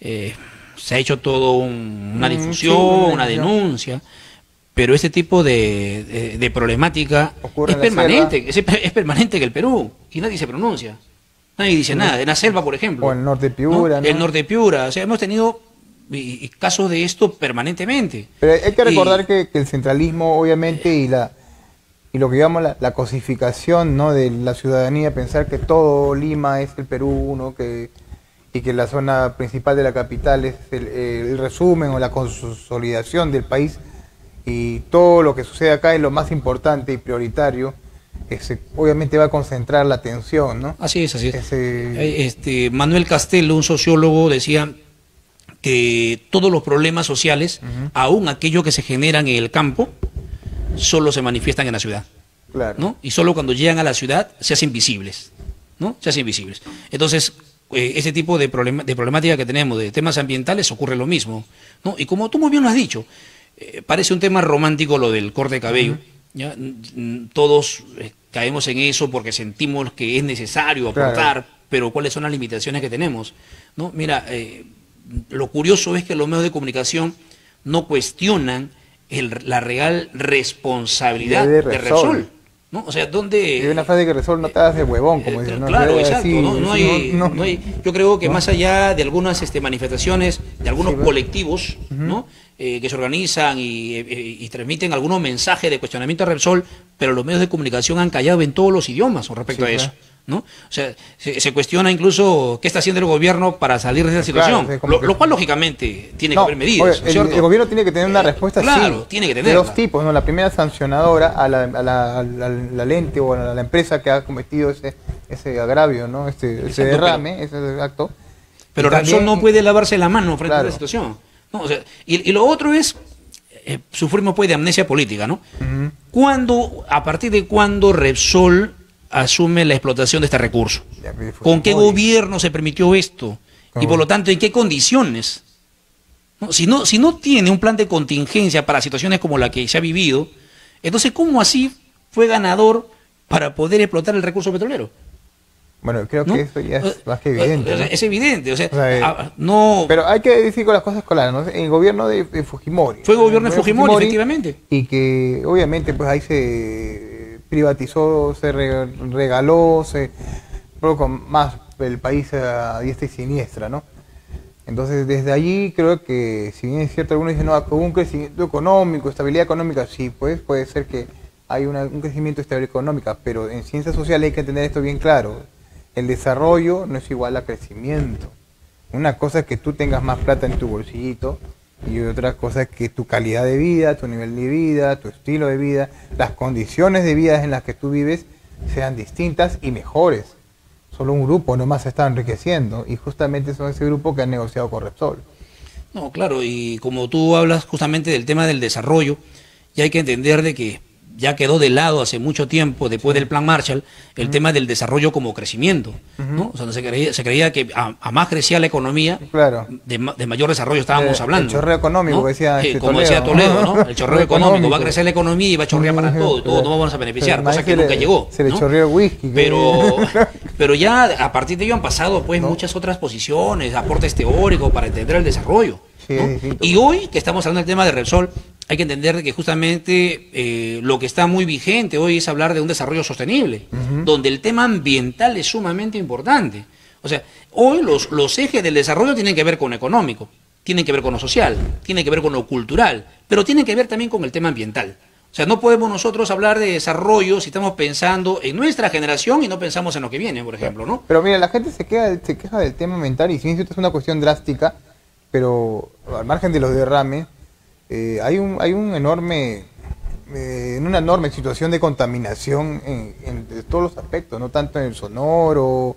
eh, se ha hecho todo un- una Mm, sí, difusión, una denuncia, pero este tipo de, de- de problemática Ocurre es permanente, es, es permanente en el Perú y nadie se pronuncia. Nadie dice nada. En la selva, por ejemplo. O el norte de Piura, ¿no? El norte de Piura. O sea, hemos tenido y- y casos de esto permanentemente. Pero hay que Y- recordar que, que el centralismo, obviamente, y la y lo que llamamos la, la cosificación ¿no? de la ciudadanía, pensar que todo Lima es el Perú, ¿no? que, y que la zona principal de la capital es el, el resumen o la consolidación del país, y todo lo que sucede acá es lo más importante y prioritario, ese, obviamente va a concentrar la atención. ¿no? Así es, así es. Ese- Eh, Este, Manuel Castelo, un sociólogo, decía que todos los problemas sociales, Ujú. aún aquellos que se generan en el campo, solo se manifiestan en la ciudad, claro. ¿no? Y solo cuando llegan a la ciudad se hacen visibles, ¿no? Se hacen visibles. Entonces, eh, ese tipo de, problema, de problemática que tenemos, de temas ambientales, ocurre lo mismo, ¿no? Y como tú muy bien lo has dicho, eh, parece un tema romántico lo del corte de cabello, ¿ya? Todos eh, caemos en eso porque sentimos que es necesario Claro. aportar, pero ¿cuáles son las limitaciones que tenemos? ¿No? Mira, lo curioso es que los medios de comunicación no cuestionan el- la real responsabilidad De de Repsol. Repsol. ¿no? O sea, ¿dónde...? Hay una frase que Repsol no te hace huevón, como Eh, dicen. ¿no? Claro, exacto. sí, no, no hay, no- hay- yo creo que más allá de algunas este, manifestaciones, de algunos colectivos ¿no? Eh, que se organizan y, eh, y transmiten algunos mensajes de cuestionamiento a Repsol, pero los medios de comunicación han callado en todos los idiomas con respecto Sí, a eso. ¿No? O sea, se, se cuestiona incluso qué está haciendo el gobierno para salir de esa situación, lo, que- lo cual lógicamente tiene No, que haber medidas, oye, ¿no es el, gobierno tiene que tener una Eh, respuesta claro, sí, tiene que de tenerla. dos tipos, ¿no? La primera sancionadora a la, a la, a la- lente o a la, empresa que ha cometido ese, ese agravio, ¿no? Este, ese derrame, ese acto. Pero también- Repsol no puede lavarse la mano frente a la situación. ¿no? O sea, y, y lo otro es, eh, sufrimos pues de amnesia política, ¿no? Ujú. ¿Cuándo, a partir de cuándo Repsol asume la explotación de este recurso? ¿Con qué gobierno se permitió esto? Y por lo tanto, ¿en qué condiciones? ¿No? Si, no, si no tiene un plan de contingencia para situaciones como la que se ha vivido, entonces, ¿cómo así fue ganador para poder explotar el recurso petrolero? Bueno, creo ¿no? que eso ya es más que evidente. Es evidente, o sea, O sea, eh, ah, no... Pero hay que decir con las cosas claras, ¿no? El gobierno de, de Fujimori. Fue gobierno de Fujimori, efectivamente. Y que obviamente pues ahí se privatizó, se re- regaló, se produjo más el país a diestra y siniestra, ¿no? Entonces desde allí creo que si bien es cierto, algunos dicen, no, hubo un crecimiento económico, estabilidad económica, sí, pues puede ser que hay un crecimiento estabilidad económica, pero en ciencias sociales hay que tener esto bien claro. El desarrollo no es igual a crecimiento. Una cosa es que tú tengas más plata en tu bolsillito y otra cosa es que tu calidad de vida, tu nivel de vida, tu estilo de vida, las condiciones de vida en las que tú vives sean distintas y mejores. Solo un grupo nomás se está enriqueciendo y justamente son ese grupo que han negociado con Repsol. No, claro, y como tú hablas justamente del tema del desarrollo, ya hay que entender de que ya quedó de lado hace mucho tiempo, después del Plan Marshall, el tema del desarrollo como crecimiento. ¿no? O sea, se, creía, se creía que a, a más crecía la economía, Claro. de, de mayor desarrollo estábamos hablando. el chorreo económico, ¿no? decía Eh, como Toledo. decía Toledo, ¿no? El chorreo económico. Va a crecer la economía y va a chorrear para todo, y todos nos vamos a beneficiar, cosa que nunca le- llegó. Se le ¿no? chorreó el whisky. Pero, pero ya a partir de ello han pasado pues muchas otras posiciones, aportes teóricos para entender el desarrollo. Sí. Y hoy que estamos hablando del tema de Repsol, hay que entender de que justamente eh, lo que está muy vigente hoy es hablar de un desarrollo sostenible, donde el tema ambiental es sumamente importante. O sea, hoy los, los ejes del desarrollo tienen que ver con lo económico, tienen que ver con lo social, tienen que ver con lo cultural, pero tienen que ver también con el tema ambiental. O sea, no podemos nosotros hablar de desarrollo si estamos pensando en nuestra generación y no pensamos en lo que viene, por ejemplo, ¿no? Pero mira, la gente se, queda, se queja del tema mental y si bien es una cuestión drástica, pero al margen de los derrames, eh, hay, un, hay un enorme, eh, en una enorme situación de contaminación en, en de todos los aspectos, no tanto en el sonoro,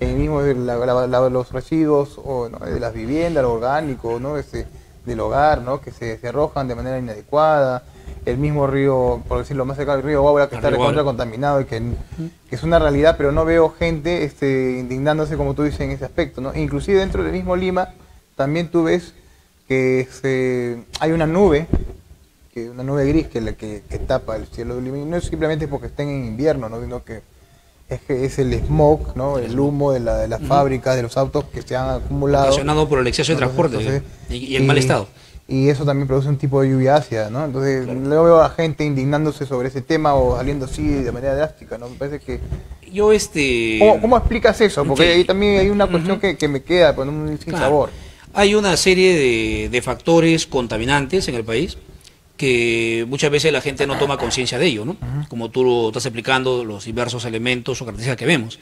en el mismo de la- la- la- los residuos o, ¿no? de las viviendas, lo orgánico, ¿no? Este, del hogar, ¿no? que se, se arrojan de manera inadecuada, el mismo río, por decirlo más cerca del río Guaura, que El está recontra contaminado y que, que es una realidad, pero no veo gente este, indignándose, como tú dices, en ese aspecto. ¿no? Inclusive dentro del mismo Lima, también tú ves que se, hay una nube, que una nube gris que, la que, que tapa el cielo de Lima, no es simplemente porque estén en invierno, ¿no? sino que es que es el smog, ¿no? el humo de, la, de las fábricas, de los autos que se han acumulado. Ocasionado por el exceso de transporte entonces, y, y en mal estado. Y eso también produce un tipo de lluvia ácida, ¿no? Entonces, luego veo a gente indignándose sobre ese tema o saliendo así de manera drástica, ¿no? Me parece que... Yo este... ¿Cómo, cómo explicas eso? Porque ahí también hay una cuestión que, que me queda con un sin Claro. sabor. Hay una serie de, de factores contaminantes en el país que muchas veces la gente no toma conciencia de ello, ¿no? Como tú lo estás explicando, los diversos elementos o características que vemos.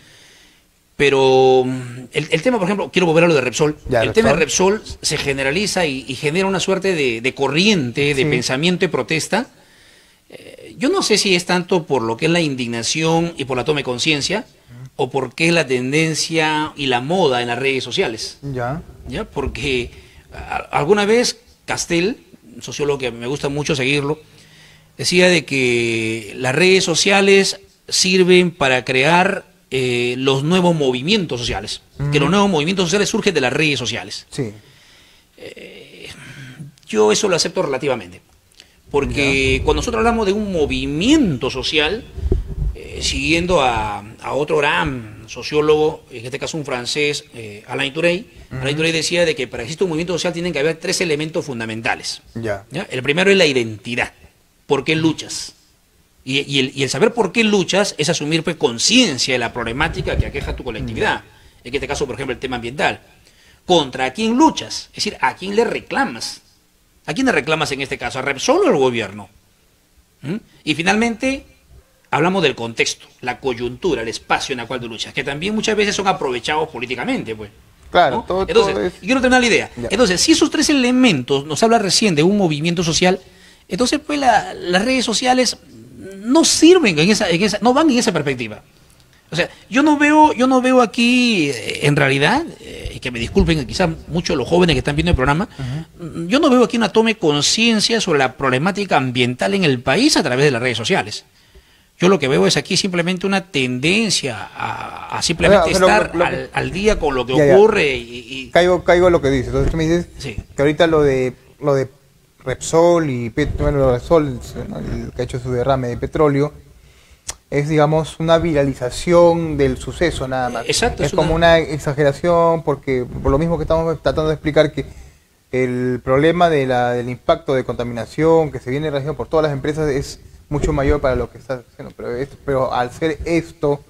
Pero mm, el, el tema, por ejemplo, quiero volver a lo de Repsol. Ya, el Repsol. tema de Repsol se generaliza y, y genera una suerte de, de corriente de Sí. pensamiento y protesta. Eh, yo no sé si es tanto por lo que es la indignación y por la toma de conciencia, o porque es la tendencia y la moda en las redes sociales. Ya. ¿ya? Porque a- alguna vez Castel, un sociólogo que me gusta mucho seguirlo, decía de que las redes sociales sirven para crear eh, los nuevos movimientos sociales, que los nuevos movimientos sociales surgen de las redes sociales. Sí. Yo eso lo acepto relativamente, porque cuando nosotros hablamos de un movimiento social, eh, siguiendo a, a otro gran sociólogo, en este caso un francés, eh, Alain Touré, Alain Touré decía de que para que exista un movimiento social tienen que haber tres elementos fundamentales. Ya. ¿ya? El primero es la identidad. ¿Por qué luchas? Y, y el, y el saber por qué luchas es asumir pues, conciencia de la problemática que aqueja tu colectividad. En este caso, por ejemplo, el tema ambiental. ¿Contra quién luchas? Es decir, ¿a quién le reclamas? ¿A quién le reclamas en este caso? ¿A Repsol o al gobierno? ¿Mm? Y finalmente, hablamos del contexto, la coyuntura, el espacio en el cual tú luchas, que también muchas veces son aprovechados políticamente, pues. Claro, ¿no? todo, Entonces, todo es- quiero tener la idea. Ya. Entonces, si esos tres elementos nos habla recién de un movimiento social, entonces pues la- las redes sociales no sirven en esa, en esa, no van en esa perspectiva. O sea, yo no veo, yo no veo aquí, eh, en realidad, eh, y que me disculpen quizás muchos los jóvenes que están viendo el programa, yo no veo aquí una toma de conciencia sobre la problemática ambiental en el país a través de las redes sociales. Yo lo que veo es aquí simplemente una tendencia a, a simplemente O sea, lo- estar lo- al, al día con lo que Ya, ya. ocurre y, y- caigo, caigo a lo que dices. Entonces tú me dices Sí. que ahorita lo de lo de Repsol y bueno, Repsol, ¿no? el que ha hecho su derrame de petróleo, es digamos una viralización del suceso nada más. Exacto, Es, es como una... exageración porque por lo mismo que estamos tratando de explicar que el problema de la, del impacto de contaminación que se viene realizando por todas las empresas es mucho mayor para lo que está haciendo. Pero, pero al ser esto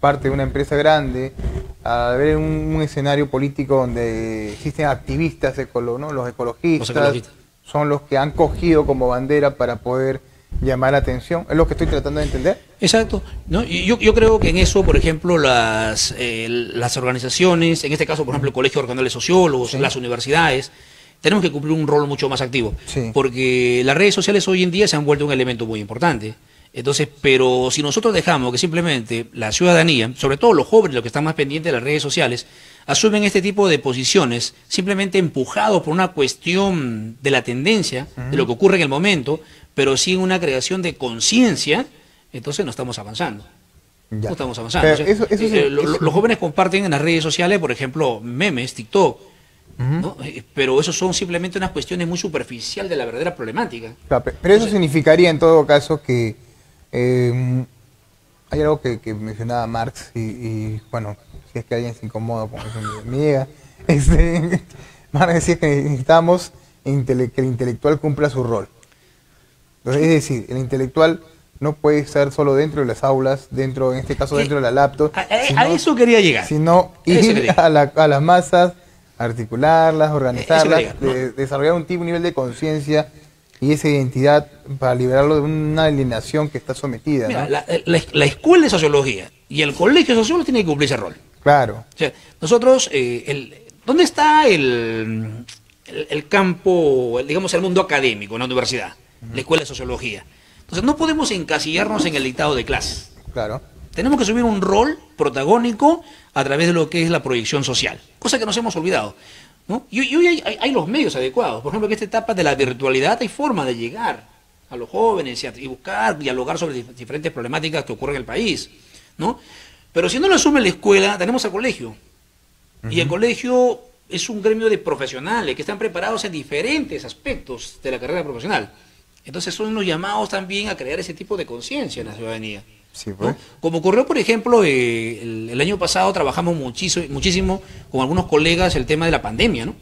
parte de una empresa grande, al ver un, un escenario político donde existen activistas, ecolo, ¿no? los, ecologistas, Los ecologistas. son los que han cogido como bandera para poder llamar la atención. Es lo que estoy tratando de entender. Exacto. ¿no? Yo, yo creo que en eso, por ejemplo, las, eh, las organizaciones, en este caso, por ejemplo, el Colegio Regional de Sociólogos, Sí. las universidades, tenemos que cumplir un rol mucho más activo. Sí. Porque las redes sociales hoy en día se han vuelto un elemento muy importante. Entonces, pero si nosotros dejamos que simplemente la ciudadanía, sobre todo los jóvenes, los que están más pendientes de las redes sociales, asumen este tipo de posiciones simplemente empujados por una cuestión de la tendencia, de lo que ocurre en el momento, pero sin una creación de conciencia, entonces no estamos avanzando. Ya. No estamos avanzando. Pero O sea, eso- eso eh, eh, eso- Los jóvenes comparten en las redes sociales, por ejemplo, memes, TikTok, ¿no? Eh, pero eso son simplemente unas cuestiones muy superficial de la verdadera problemática. Claro, pero eso significaría en todo caso que eh, hay algo que, que mencionaba Marx y, y, bueno, si es que alguien se incomoda con eso me, llega. Este, Marx decía que necesitamos que el intelectual cumpla su rol. Entonces, es decir, el intelectual no puede estar solo dentro de las aulas, dentro, en este caso, dentro de la laptop, A, a- eso quería llegar. sino ir a, la- a las masas, articularlas, organizarlas, de- desarrollar un tipo, un nivel de conciencia y esa identidad para liberarlo de una alienación que está sometida. Mira, ¿no? la, la- la escuela de sociología y el colegio de sociólogos tienen que cumplir ese rol. Claro, O sea, nosotros, eh, el- ¿dónde está el, el, el campo, digamos, el mundo académico en la universidad? La escuela de sociología. Entonces, no podemos encasillarnos en el dictado de clases. claro. Tenemos que asumir un rol protagónico a través de lo que es la proyección social, cosa que nos hemos olvidado. ¿no? Y, y hoy hay, hay- hay los medios adecuados. Por ejemplo, en esta etapa de la virtualidad hay forma de llegar a los jóvenes y, a- y buscar, dialogar sobre dif- diferentes problemáticas que ocurren en el país. ¿no? Pero si no lo asume la escuela, tenemos al colegio. Y el colegio es un gremio de profesionales que están preparados en diferentes aspectos de la carrera profesional. Entonces son los llamados también a crear ese tipo de conciencia en la ciudadanía. Sí, ¿no? Como ocurrió, por ejemplo, eh, el, el año pasado trabajamos muchísimo, muchísimo con algunos colegas el tema de la pandemia, ¿no?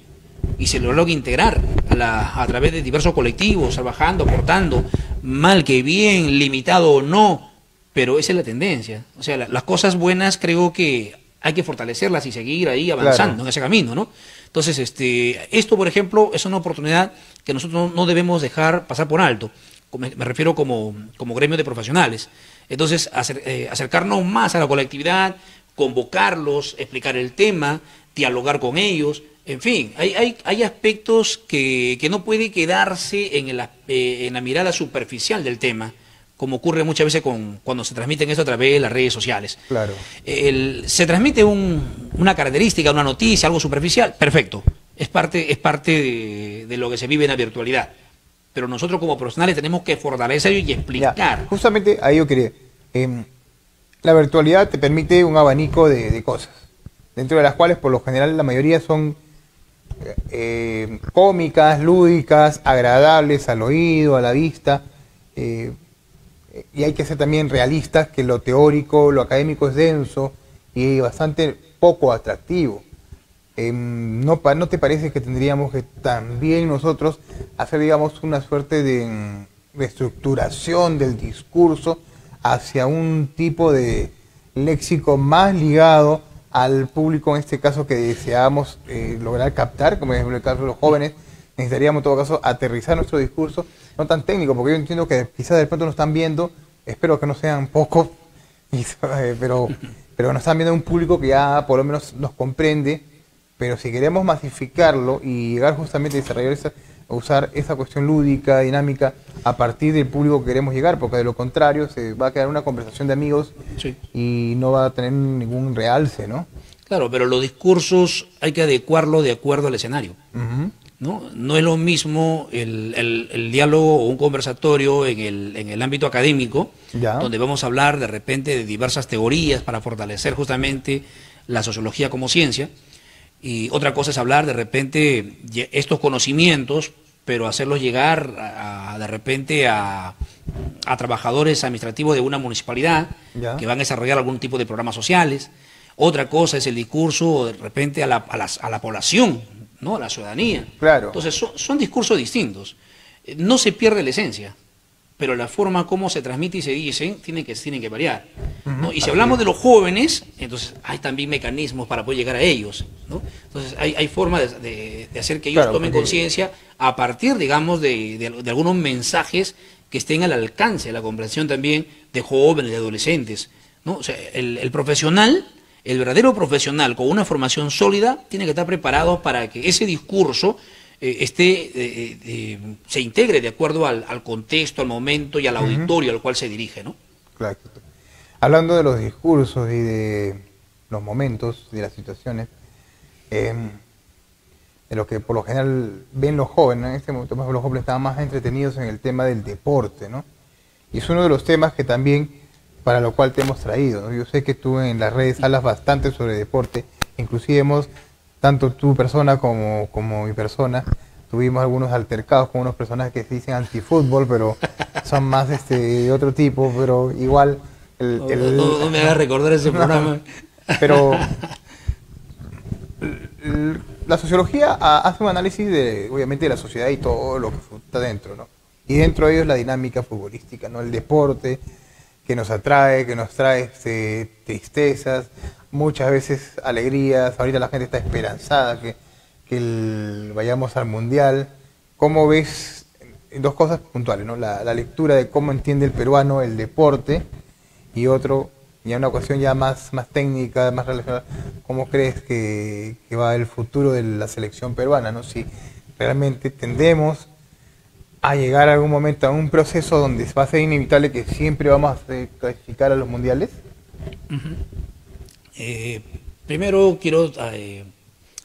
Y se logró integrar a, la- a través de diversos colectivos, trabajando, aportando, mal que bien, limitado o no, pero esa es la tendencia. O sea, la- las cosas buenas creo que hay que fortalecerlas y seguir ahí avanzando Claro. en ese camino, ¿no? Entonces, este, esto, por ejemplo, es una oportunidad que nosotros no, no debemos dejar pasar por alto. Me, me refiero como, como gremio de profesionales. Entonces, acer- eh, acercarnos más a la colectividad, convocarlos, explicar el tema, dialogar con ellos. En fin, hay, hay, hay aspectos que, que no puede quedarse en, el eh, en la mirada superficial del tema, como ocurre muchas veces con, cuando se transmiten esto a través de las redes sociales. Claro. El- se transmite un- una característica, una noticia, algo superficial, perfecto. Es parte, es parte de, de lo que se vive en la virtualidad. Pero nosotros como profesionales tenemos que fortalecer y Ya, explicar. justamente ahí yo quería. em, la virtualidad te permite un abanico de, de cosas, dentro de las cuales por lo general la mayoría son eh, cómicas, lúdicas, agradables al oído, a la vista. eh, y hay que ser también realistas que lo teórico, lo académico es denso y bastante poco atractivo. Em, ¿no, pa- ¿No te parece que tendríamos que también nosotros hacer, digamos, una suerte de, reestructuración del discurso hacia un tipo de léxico más ligado al público, en este caso que deseamos eh, lograr captar, como en el caso de los jóvenes, necesitaríamos en todo caso aterrizar nuestro discurso, no tan técnico, porque yo entiendo que quizás de pronto nos están viendo, espero que no sean pocos, eh, pero, pero nos están viendo un público que ya por lo menos nos comprende, pero si queremos masificarlo y llegar justamente a desarrollar esa, usar esa cuestión lúdica, dinámica, a partir del público que queremos llegar, porque de lo contrario se va a quedar una conversación de amigos Sí. y no va a tener ningún realce, ¿no? Claro, pero los discursos hay que adecuarlo de acuerdo al escenario. ¿no? No es lo mismo el, el- el diálogo o un conversatorio en el, en el ámbito académico, Ya. donde vamos a hablar de repente de diversas teorías para fortalecer justamente la sociología como ciencia. Y otra cosa es hablar de repente estos conocimientos, pero hacerlos llegar a- a- de repente a, a trabajadores administrativos de una municipalidad Ya. que van a desarrollar algún tipo de programas sociales. Otra cosa es el discurso de repente a la, a las- a la población, ¿no? a la ciudadanía. Claro. Entonces son, son discursos distintos. No se pierde la esencia, pero la forma como se transmite y se dicen tiene que, tienen que variar. ¿no? Y si hablamos de los jóvenes, entonces hay también mecanismos para poder llegar a ellos. ¿no? Entonces hay, hay forma de, de- de hacer que ellos Claro, tomen porque- conciencia a partir, digamos, de, de- de algunos mensajes que estén al alcance de la comprensión también de jóvenes, de adolescentes. ¿no? O sea, el, el profesional, el verdadero profesional con una formación sólida, tiene que estar preparado para que ese discurso eh, esté, eh, eh, se integre de acuerdo al, al contexto, al momento y al auditorio al cual se dirige. ¿no? Claro. Hablando de los discursos y de los momentos, de las situaciones, eh, de lo que por lo general ven los jóvenes, en este momento ejemplo, los jóvenes estaban más entretenidos en el tema del deporte, ¿no? Y es uno de los temas que también, para lo cual te hemos traído, ¿no? Yo sé que tú en las redes hablas bastante sobre deporte, inclusive hemos, tanto tu persona como, como mi persona, tuvimos algunos altercados con unos personajes que se dicen antifútbol, pero son más este de otro tipo, pero igual el, No, el- no- no me hagas recordar ese programa. pero la sociología hace un análisis de, obviamente, de la sociedad y todo lo que está dentro, ¿no? Y dentro de ello es la dinámica futbolística, ¿no? El deporte que nos atrae, que nos trae este, tristezas, muchas veces alegrías. Ahorita la gente está esperanzada que, que vayamos al mundial. ¿Cómo ves dos cosas puntuales, ¿no? La, la lectura de cómo entiende el peruano el deporte y otro, ya una cuestión ya más, más técnica, más relacionada, ¿cómo crees que, va el futuro de la selección peruana? ¿no? Si realmente tendemos a llegar a algún momento a un proceso donde va a ser inevitable que siempre vamos a clasificar a los mundiales. Eh, primero quiero eh,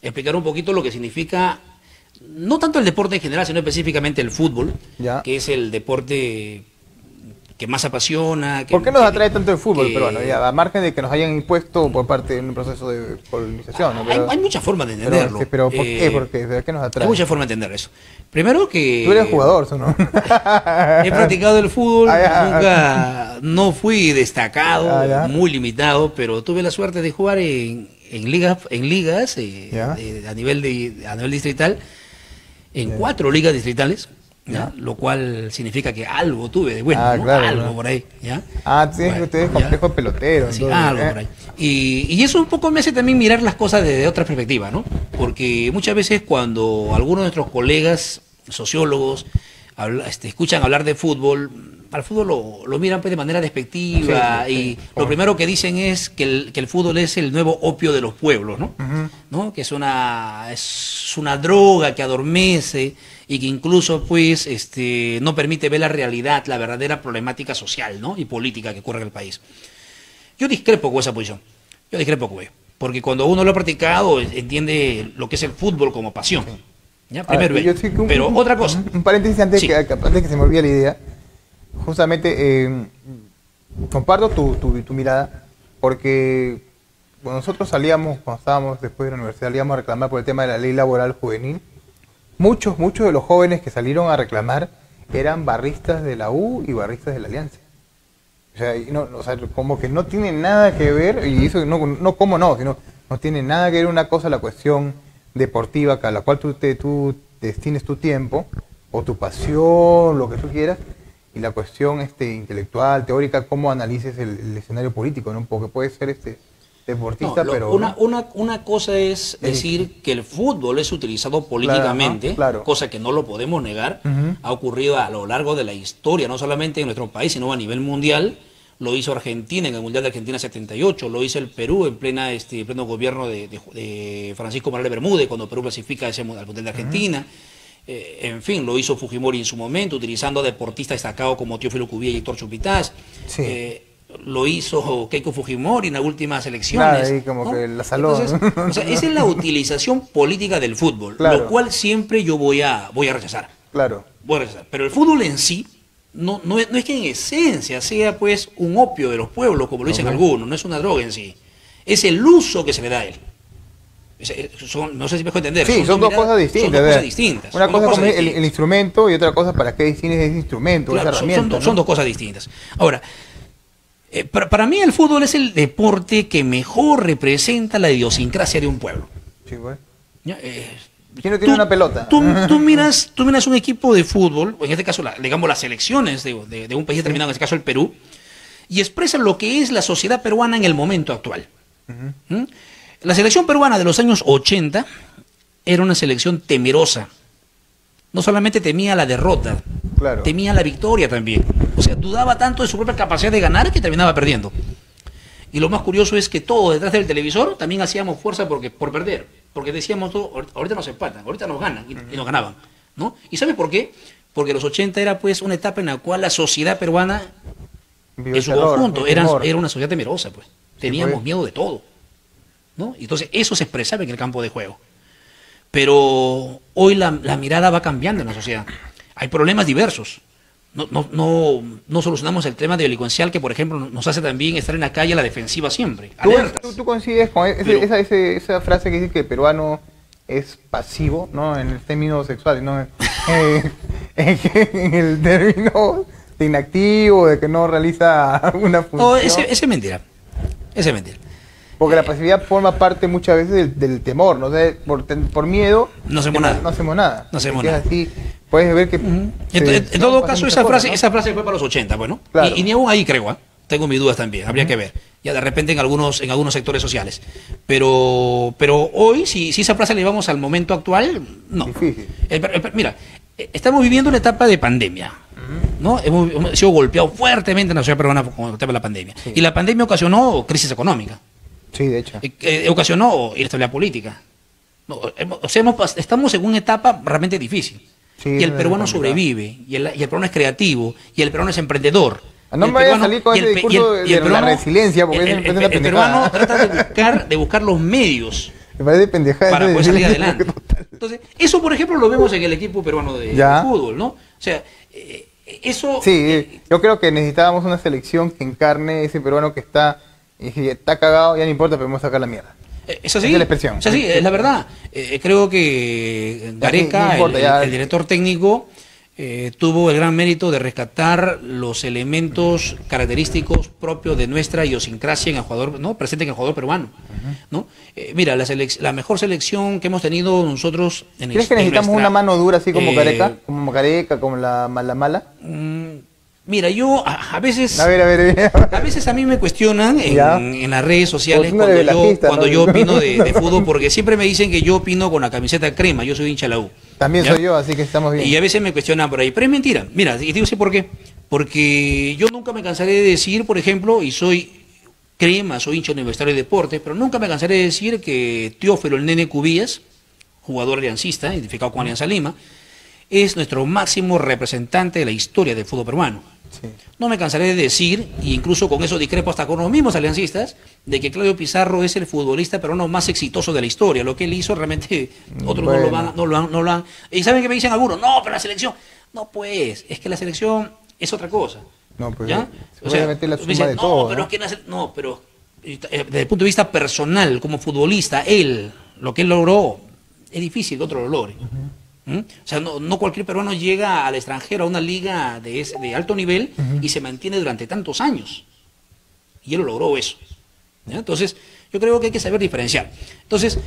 explicar un poquito lo que significa, no tanto el deporte en general, sino específicamente el fútbol, Ya. que es el deporte que más apasiona. Que, ¿Por qué nos atrae tanto el fútbol que- peruano? Ya, a margen de que nos hayan impuesto por parte de un proceso de colonización. ¿no? hay, Pero- hay muchas formas de entenderlo. pero ¿por Eh, qué? ¿Por qué? ¿De qué nos atrae? Hay muchas formas de entender eso. Primero que... Tú eres jugador, ¿no? He practicado el fútbol, Ah, nunca, no fui destacado, Ah, muy limitado, pero tuve la suerte de jugar en, en ligas, en ligas eh, de- a nivel de, a nivel distrital, en cuatro ligas distritales, ¿ya? Lo cual significa que algo tuve de bueno, Ah, ¿no? claro, algo por ahí, ¿ya? Ah, tienes, Bueno, ustedes complejo pelotero. Sí, entonces, algo ¿eh? por ahí. Y, y eso un poco me hace también mirar las cosas desde otra perspectiva, ¿no? Porque muchas veces cuando algunos de nuestros colegas sociólogos habla- este, escuchan hablar de fútbol, al fútbol lo, lo miran pues de manera despectiva Sí, sí, y sí. lo primero que dicen es que el, que el fútbol es el nuevo opio de los pueblos, ¿no? Ujú. ¿no? Que es una, es una droga que adormece y que incluso pues este, no permite ver la realidad, la verdadera problemática social ¿no? y política que ocurre en el país. Yo discrepo con esa posición. Yo discrepo con ello. Porque cuando uno lo ha practicado, entiende lo que es el fútbol como pasión. ¿Ya? A ver, Primero, yo un- pero un- otra cosa. Un, paréntesis antes, Sí. que, antes que se me olvide la idea. Justamente eh, comparto tu, tu, tu mirada, porque nosotros salíamos, cuando estábamos después de la universidad, salíamos a reclamar por el tema de la ley laboral juvenil. Muchos, muchos de los jóvenes que salieron a reclamar eran barristas de la U y barristas de la Alianza. O sea, como que no tiene nada que ver, y eso no, no como no, sino no tiene nada que ver una cosa la cuestión deportiva a la cual tú, te, tú destines tu tiempo, o tu pasión, lo que tú quieras, y la cuestión este, intelectual, teórica, cómo analices el, el escenario político, ¿no? Porque puede ser este deportista, No, lo- pero... una, una, una cosa es decir que el fútbol es utilizado políticamente, claro. cosa que no lo podemos negar, ha ocurrido a lo largo de la historia, no solamente en nuestro país, sino a nivel mundial. Lo hizo Argentina en el Mundial de Argentina 78, lo hizo el Perú en plena este pleno gobierno de, de- de Francisco Morales Bermúdez, cuando Perú clasifica ese, al Mundial de Argentina. Eh, en fin, lo hizo Fujimori en su momento, utilizando a deportistas destacados como Teófilo Cubilla y Héctor Chupitaz. Sí. Eh, lo hizo Keiko Fujimori en las últimas elecciones. Claro, ahí como ¿no? que la saló, Entonces, ¿no? o sea, esa es la utilización política del fútbol, Claro. lo cual siempre yo voy a, voy a rechazar. Claro. Voy a rechazar. Pero el fútbol en sí no, no, es, no es que en esencia sea pues un opio de los pueblos, como lo dicen algunos, no es una droga en sí. Es el uso que se le da a él. Son- no sé si me dejo entender. Sí, son, dos miradas- cosas distintas. Son dos cosas distintas. Una cosa como el, instrumento y otra cosa para qué distingues ese instrumento, Claro, esa herramienta. son, do- ¿no? son dos cosas distintas. Ahora, eh, para, para mí el fútbol es el deporte que mejor representa la idiosincrasia de un pueblo. Sí. ¿ya? Eh, ¿Quién no tiene tú- una pelota? Tú, tú miras, tú miras un equipo de fútbol, o en este caso, la- digamos, las selecciones de, de- de un país determinado, en este caso el Perú, y expresan lo que es la sociedad peruana en el momento actual. ¿Mm? La selección peruana de los años 80 era una selección temerosa. No solamente temía la derrota, Claro. temía la victoria también. O sea, dudaba tanto de su propia capacidad de ganar que terminaba perdiendo. Y lo más curioso es que todos detrás del televisor también hacíamos fuerza porque, por perder. Porque decíamos, todo, "Ahor- ahorita nos empatan, ahorita nos ganan y, y nos ganaban. ¿no? ¿Y sabes por qué? Porque los 80 era pues una etapa en la cual la sociedad peruana en su terror, conjunto era, una sociedad temerosa, pues. Teníamos pues. miedo de todo. ¿no? Entonces, eso se expresaba en el campo de juego. Pero hoy la, la mirada va cambiando en la sociedad. Hay problemas diversos. No, no, no, no solucionamos el tema delincuencial que, por ejemplo, nos hace también estar en la calle a la defensiva siempre. ¿Tú, tú, tú coincides con ese- Pero- esa, ese- esa frase que dice que el peruano es pasivo, ¿no? En el término sexual, ¿no? Eh, en, en el término de inactivo, de que no realiza una función. No, ese, ese es mentira. Ese es mentira. Porque la pasividad forma parte muchas veces del, del temor, ¿no? O sea, por, ten- por miedo No hacemos nada. No hacemos nada. No hacemos Es nada. así, puedes ver que... En, se- todo caso, esa cosas, frase, ¿no? esa frase fue para los 80, bueno. Claro. Y, y ni aún ahí creo, ¿ah? Tengo mis dudas también, habría que ver. Ya de repente en algunos, en algunos sectores sociales. Pero, pero hoy, si, si esa frase la llevamos al momento actual, no. Difícil. El- el- mira, eh, estamos viviendo una etapa de pandemia. ¿no? Hemos, hemos sido golpeados fuertemente en la sociedad peruana con el tema de la pandemia. Sí. Y la pandemia ocasionó crisis económica. Sí, de hecho. Eh, ocasionó inestabilidad política. No, hemos- o sea, hemos estamos en una etapa realmente difícil. Sí, y el peruano sobrevive, y el, y el peruano es creativo, y el peruano es emprendedor. Ah, no me vayas a salir con ese discurso el- de la peruano- resiliencia, porque el, es- una el peruano trata de buscar, de buscar los medios Me parece pendejada. para poder salir adelante. Entonces, eso, por ejemplo, lo vemos en el equipo peruano de fútbol, ¿no? O sea, eh, eso... Sí, eh, yo creo que necesitábamos una selección que encarne ese peruano que está, y si está cagado, ya no importa, pero vamos a sacar la mierda. Eh, Es así. Esa es la expresión. Es así, es la verdad. Eh, creo que Gareca, no importa, el, director técnico, eh, tuvo el gran mérito de rescatar los elementos característicos propios de nuestra idiosincrasia en el jugador, ¿no? presente en el jugador peruano. ¿no? Eh, mira, la, la mejor selección que hemos tenido nosotros en ¿Crees que necesitamos nuestra- una mano dura así como eh, Careca? Como Careca, como la mala mala. mm, Mira, yo a, a veces... A ver, a ver, a ver. A veces a mí me cuestionan en, las redes sociales Pues cuando yo, cuando ¿no? yo opino de, de fútbol, porque siempre me dicen que yo opino con la camiseta crema, yo soy hincha la U. También ¿Ya? soy yo, así que estamos bien. Y a veces me cuestionan por ahí, pero es mentira. Mira, y digo sí por qué. Porque yo nunca me cansaré de decir, por ejemplo, y soy crema, soy hincha universitario de deporte, pero nunca me cansaré de decir que Teófilo el Nene Cubías, jugador aliancista, identificado con Alianza Lima, es nuestro máximo representante de la historia del fútbol peruano. Sí. No me cansaré de decir, e incluso con eso discrepo hasta con los mismos aliancistas, de que Claudio Pizarro es el futbolista peruano más exitoso de la historia. Lo que él hizo realmente otros no, lo van, no, lo han, no lo han. Y saben que me dicen algunos, no, pero la selección. No, pues, es que la selección es otra cosa. No, pues, ¿Ya? seguramente la me suma dicen, de no, todo, pero ¿no? es que no, pero eh, desde el punto de vista personal, como futbolista, él, lo que él logró, es difícil que otro lo logre. ¿Mm? O sea, no, no cualquier peruano llega al extranjero, a una liga de, ese- de alto nivel y se mantiene durante tantos años. Y él logró eso. ¿ya? Entonces, yo creo que hay que saber diferenciar. Entonces,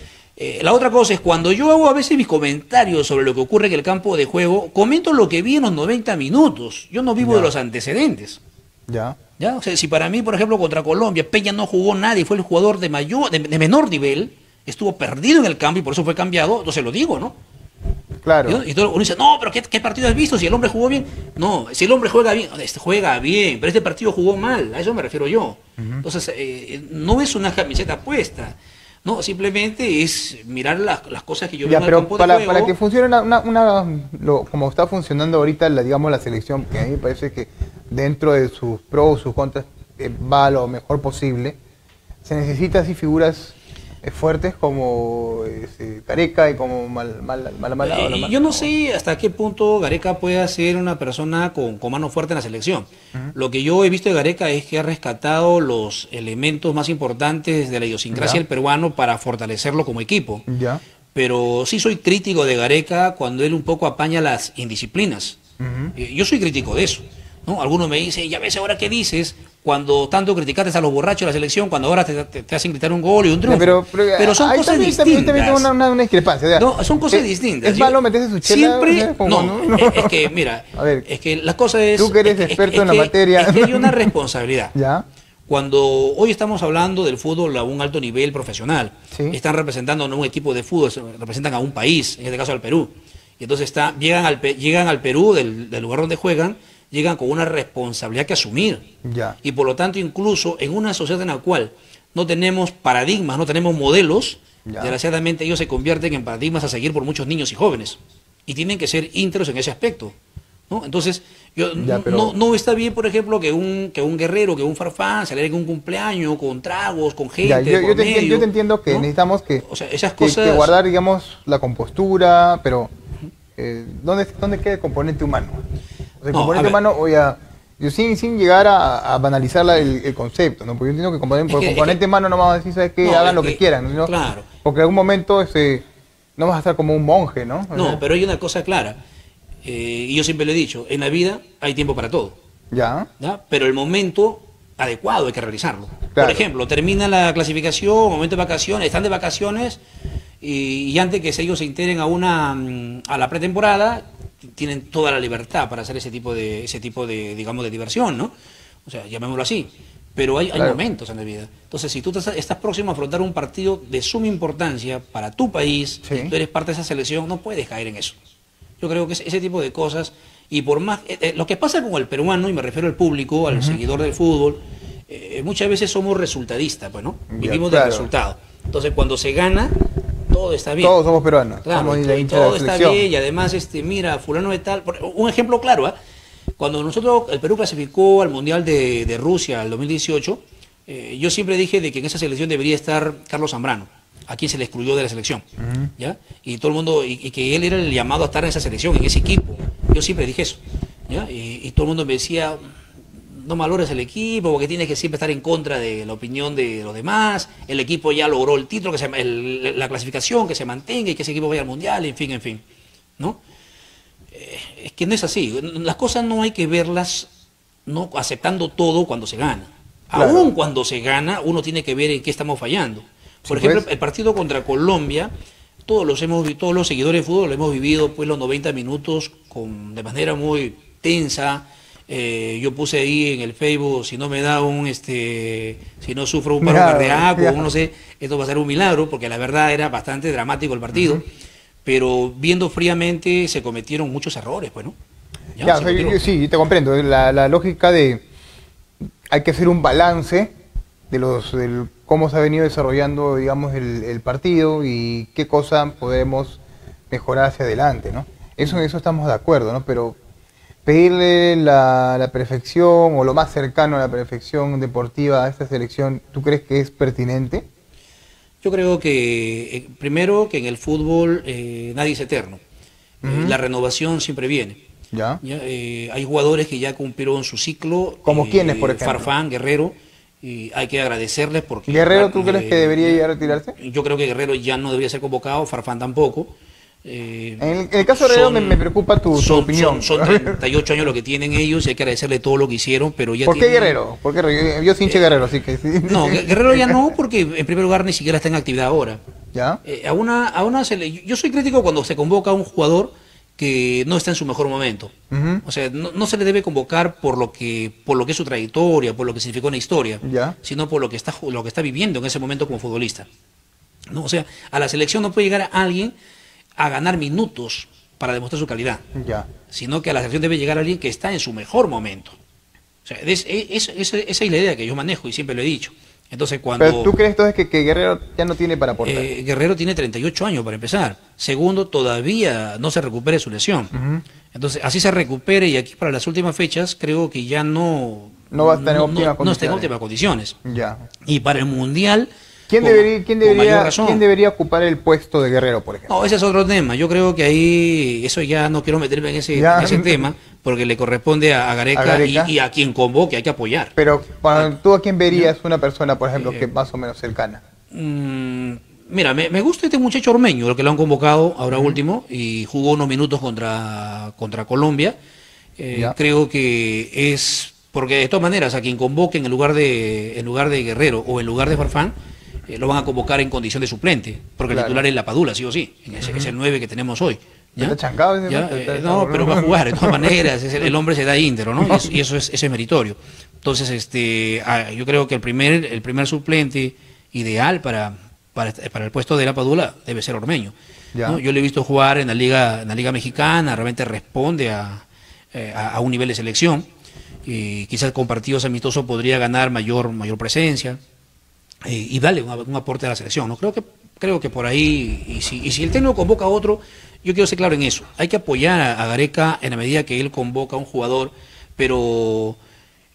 Eh, la otra cosa es cuando yo hago a veces mis comentarios sobre lo que ocurre en el campo de juego, comento lo que vi en los 90 minutos. Yo no vivo Ya. de los antecedentes. Ya. ¿ya? O sea, si para mí, por ejemplo, contra Colombia, Peña no jugó nadie, fue el jugador de, mayor, de, de menor nivel, estuvo perdido en el campo y por eso fue cambiado, entonces lo digo, ¿no? Claro. Y todo uno dice, no, pero ¿qué, qué partido has visto? Si el hombre jugó bien. No, si el hombre juega bien, este juega bien, pero este partido jugó mal, a eso me refiero yo. Entonces, eh, no es una camiseta puesta. No, simplemente es mirar las, las cosas que yo veo Ya, en el pero campo para, de juego. para que funcione una, una, una- lo- como está funcionando ahorita, la, digamos, la selección, que a mí me parece que dentro de sus pros, sus contras, eh, va lo mejor posible, se necesita así figuras fuertes como este, Careca y como Mal, mal, Mala- Eh, yo no sé hasta qué punto Gareca puede ser una persona con, con mano fuerte en la selección. Lo que yo he visto de Gareca es que ha rescatado los elementos más importantes de la idiosincrasia del peruano para fortalecerlo como equipo. Ya. Pero sí soy crítico de Gareca cuando él un poco apaña las indisciplinas. Eh, Yo soy crítico de eso. ¿No? Algunos me dicen, ya ves ahora qué dices, cuando tanto criticaste a los borrachos de la selección, cuando ahora te, te- te hacen gritar un gol y un triunfo. Pero, pero, son cosas también, distintas. también, también una, una, una discrepancia. o sea, No, son cosas es- distintas. Es malo meterse su chela. Siempre, o sea, como no, no- es- que, mira, A ver, es que la cosa es... tú que eres es experto es en la que- materia. Es que hay una responsabilidad. Ya. Cuando hoy estamos hablando del fútbol a un alto nivel profesional, Sí. están representando no un equipo de fútbol, representan a un país, en este caso al Perú. Y entonces está, llegan, al, llegan al Perú, del, del lugar donde juegan, llegan con una responsabilidad que asumir. Ya. Y por lo tanto, incluso en una sociedad en la cual no tenemos paradigmas, no tenemos modelos, Ya. desgraciadamente ellos se convierten en paradigmas a seguir por muchos niños y jóvenes. Y tienen que ser íntegros en ese aspecto. ¿no? Entonces, yo, Ya, no- pero- no, no está bien, por ejemplo, que un, que un guerrero, que un farfán se alegre en un cumpleaños con tragos, con gente. Ya, yo, te, entiendo, medio, yo te entiendo que ¿no? necesitamos que, O sea, esas que- cosas. que guardar, digamos, la compostura, pero eh, ¿dónde, ¿dónde queda el componente humano? O sea, No, componente humano, oye, yo sin, sin llegar a, a banalizar la- el, el concepto, ¿no? Porque yo entiendo que componente, Es que- es componente que- humano no vamos a decir, ¿sabes qué? No, Hagan es lo que, que- quieran, ¿no? claro. Porque en algún momento este, no vas a estar como un monje, ¿no? O No, sea, pero hay una cosa clara. eh, y yo siempre lo he dicho: en la vida hay tiempo para todo. Ya, ¿ya? pero el momento adecuado hay que realizarlo. Claro. Por ejemplo, termina la clasificación, momento de vacaciones, están de vacaciones y, y antes que ellos se integren a una mm, a la pretemporada tienen toda la libertad para hacer ese tipo de ese tipo de digamos de diversión, ¿no? O sea, llamémoslo así. Pero hay, momentos en la vida. Entonces, si tú estás, estás próximo a afrontar un partido de suma importancia para tu país, Sí. tú eres parte de esa selección, no puedes caer en eso. Yo creo que ese, ese tipo de cosas, y por más, eh, eh, lo que pasa con el peruano, y me refiero al público, al seguidor del fútbol, eh, muchas veces somos resultadistas, pues, ¿no? Ya, Vivimos claro. del resultado. Entonces, cuando se gana, todo está bien. todos somos peruanos, Claro, somos de la todo está bien, y además, este, mira, fulano de tal, un ejemplo claro, ¿ah? cuando nosotros, el Perú clasificó al Mundial de, de Rusia el 2018, eh, yo siempre dije de que en esa selección debería estar Carlos Zambrano, a quien se le excluyó de la selección, ¿ya? Y todo el mundo, y, y que él era el llamado a estar en esa selección, en ese equipo, yo siempre dije eso, ¿ya? Y, y todo el mundo me decía, no valores el equipo, porque tienes que siempre estar en contra de la opinión de los demás. El equipo ya logró el título, que se, el- la clasificación, que se mantenga y que ese equipo vaya al mundial, en fin, en fin. ¿No? Eh, es que no es así. Las cosas no hay que verlas no aceptando todo cuando se gana. Claro. Aún cuando se gana, uno tiene que ver en qué estamos fallando. Por Sí, ejemplo, pues. el partido contra Colombia, todos los hemos todos los seguidores de fútbol lo hemos vivido pues los 90 minutos con de manera muy tensa. Eh, yo puse ahí en el Facebook, si no me da un este, si no sufro un paro Claro, cardíaco, claro. no sé, esto va a ser un milagro, porque la verdad era bastante dramático el partido. Pero viendo fríamente se cometieron muchos errores, pues, ¿no? Ya, Ya, se o sea, yo- sí, te comprendo. La, la lógica de hay que hacer un balance de los del cómo se ha venido desarrollando, digamos, el, el partido y qué cosa podemos mejorar hacia adelante, ¿no? Eso eso estamos de acuerdo, ¿no? Pero pedirle la, la perfección o lo más cercano a la perfección deportiva a esta selección, ¿tú crees que es pertinente? Yo creo que, eh, primero, que en el fútbol eh, nadie es eterno. Eh, Ujú. la renovación siempre viene. ¿Ya? Ya, eh, hay jugadores que ya cumplieron su ciclo. ¿Como eh, quiénes, por ejemplo? Farfán, Guerrero. Y hay que agradecerles porque... ¿Guerrero tú crees que debería ya retirarse? Yo creo que Guerrero ya no debería ser convocado, Farfán tampoco. Eh, En el, caso de son- me, me preocupa tu, tu son, opinión. Son, son 38 años lo que tienen ellos y hay que agradecerle todo lo que hicieron, pero ya ¿Por qué Guerrero? ¿Por qué? Yo, yo soy de Guerrero, así que sí. No, Gue- Guerrero ya no, porque en primer lugar ni siquiera está en actividad ahora. ¿Ya? Eh, a una, a una sele- yo soy crítico cuando se convoca a un jugador que no está en su mejor momento. O sea, no, no se le debe convocar por lo que por lo que es su trayectoria, por lo que significó en la historia, Ya. sino por lo que está lo que está viviendo en ese momento como futbolista. ¿No? O sea, a la selección no puede llegar a alguien a ganar minutos para demostrar su calidad, Ya. sino que a la selección debe llegar alguien que está en su mejor momento. O sea, es- es- es- esa es la idea que yo manejo y siempre lo he dicho. Entonces, cuando Pero tú crees entonces que, que Guerrero ya no tiene para aportar. eh, Guerrero tiene 38 años para empezar. Segundo, todavía no se recupere su lesión. Entonces, así se recupere y aquí para las últimas fechas creo que ya no... No va a estar en óptimas no está en condiciones. óptimas condiciones. Ya. Y para el Mundial... ¿Quién con- debería, quién, debería. ¿Quién debería ocupar el puesto de Guerrero, por ejemplo? No, ese es otro tema. Yo creo que ahí, eso ya no quiero meterme en ese, Ya. en ese tema, porque le corresponde a, a Gareca, A Gareca. Y, y a quien convoque, hay que apoyar. Pero cuando tú a quién verías una persona, por ejemplo, que más o menos cercana. Mm, mira, me, me gusta este muchacho ormeño, el que lo han convocado ahora último, y jugó unos minutos contra, contra Colombia. Eh, creo que es, porque de todas maneras, a quien convoquen en lugar de, en lugar de Guerrero o en lugar de Farfán, eh, lo van a convocar en condición de suplente, porque Claro. el titular es la Padula, sí o sí, es, es el 9 que tenemos hoy. ¿ya? Chancado eh, está no, pero va a jugar, de todas maneras, es el, el hombre se da íntero, ¿no? Y eso, y eso es, eso es meritorio. Entonces, este, ah, yo creo que el primer, el primer suplente ideal para, para, este- para el puesto de la Padula debe ser Ormeño. Yo le he visto jugar en la liga, en la liga mexicana, realmente responde a, eh, a, a un nivel de selección. Y quizás con partidos amistosos podría ganar mayor, mayor presencia eh, y darle un, un aporte a la selección. ¿no? Creo que creo que por ahí, y si, y si el técnico convoca a otro, yo quiero ser claro en eso. Hay que apoyar a, a Gareca en la medida que él convoca a un jugador, pero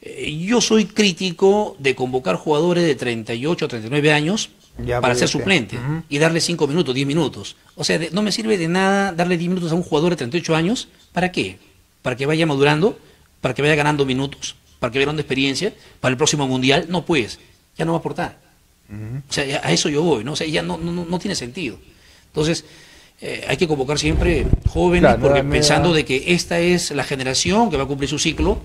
eh, yo soy crítico de convocar jugadores de 38 o 39 años Ya, para pues, ser suplente y darle 5 minutos, 10 minutos. O sea, de- no me sirve de nada darle 10 minutos a un jugador de 38 años. ¿Para qué? Para que vaya madurando, para que vaya ganando minutos, para que vaya ganando experiencia, para el próximo mundial. No, pues, ya no va a aportar. O sea, a eso yo voy, ¿no? O sea, ya no, no, no- tiene sentido. Entonces, eh, hay que convocar siempre jóvenes, Claro, porque pensando de que esta es la generación que va a cumplir su ciclo,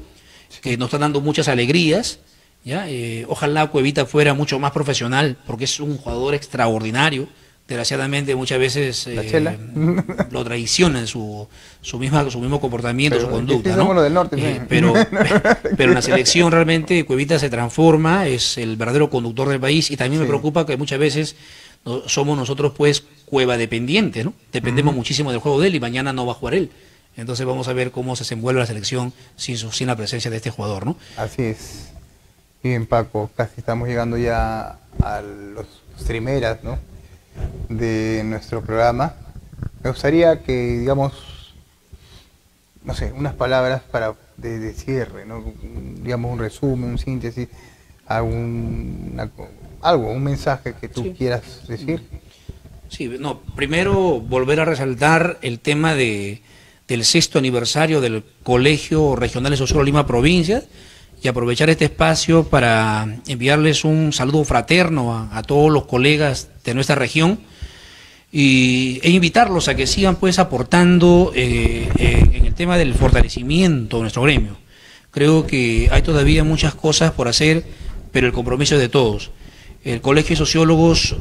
que nos está dando muchas alegrías, ¿ya? Eh, ojalá Cuevita fuera mucho más profesional, porque es un jugador extraordinario. Desgraciadamente, muchas veces eh, lo traicionan su, su, misma, su mismo comportamiento, Pero su conducta. ¿no? los del norte, Eh, pero, pero en la selección realmente Cuevita se transforma, es el verdadero conductor del país y también me preocupa que muchas veces no- somos nosotros pues cueva dependientes, ¿no? Dependemos muchísimo del juego de él y mañana no va a jugar él. Entonces vamos a ver cómo se desenvuelve la selección sin, su- sin la presencia de este jugador, ¿no? Así es. Bien, Paco, casi estamos llegando ya a los primeras, ¿no? De nuestro programa. Me gustaría que, digamos, no sé, unas palabras para de, de cierre, ¿no? Digamos un resumen, un síntesis, algún, una algo, un mensaje que tú Sí. quieras decir. Sí, no, primero volver a resaltar el tema de, del sexto aniversario del Colegio Regional de Lima Provincia y aprovechar este espacio para enviarles un saludo fraterno a, a todos los colegas de nuestra región y, e invitarlos a que sigan pues aportando eh, eh, en el tema del fortalecimiento de nuestro gremio. Creo que hay todavía muchas cosas por hacer, pero el compromiso es de todos. El Colegio de Sociólogos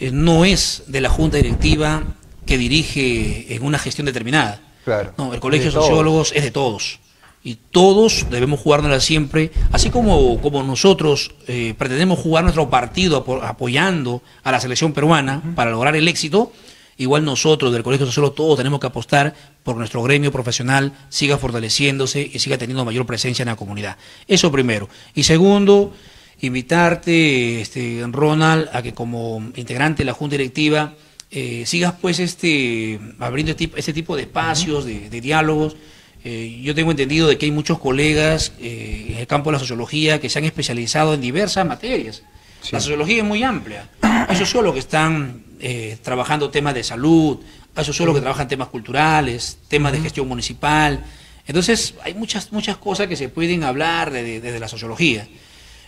eh, no es de la Junta Directiva que dirige en una gestión determinada. Claro. No, el Colegio de todos. Sociólogos es de todos. Y todos debemos jugárnosla siempre, así como, como nosotros eh, pretendemos jugar nuestro partido apo- apoyando a la selección peruana para lograr el éxito, igual nosotros del Colegio Sociólogos todos tenemos que apostar por nuestro gremio profesional siga fortaleciéndose y siga teniendo mayor presencia en la comunidad. Eso primero. Y segundo, invitarte, este, Ronald, a que como integrante de la Junta Directiva eh, sigas pues este abriendo este tipo, este tipo de espacios, de, de diálogos. Eh, yo tengo entendido de que hay muchos colegas eh, en el campo de la sociología que se han especializado en diversas materias. Sí. La sociología es muy amplia. Hay sociólogos que están eh, trabajando temas de salud, hay sociólogos que trabajan temas culturales, temas de gestión municipal. Entonces, hay muchas, muchas cosas que se pueden hablar desde de, de la sociología.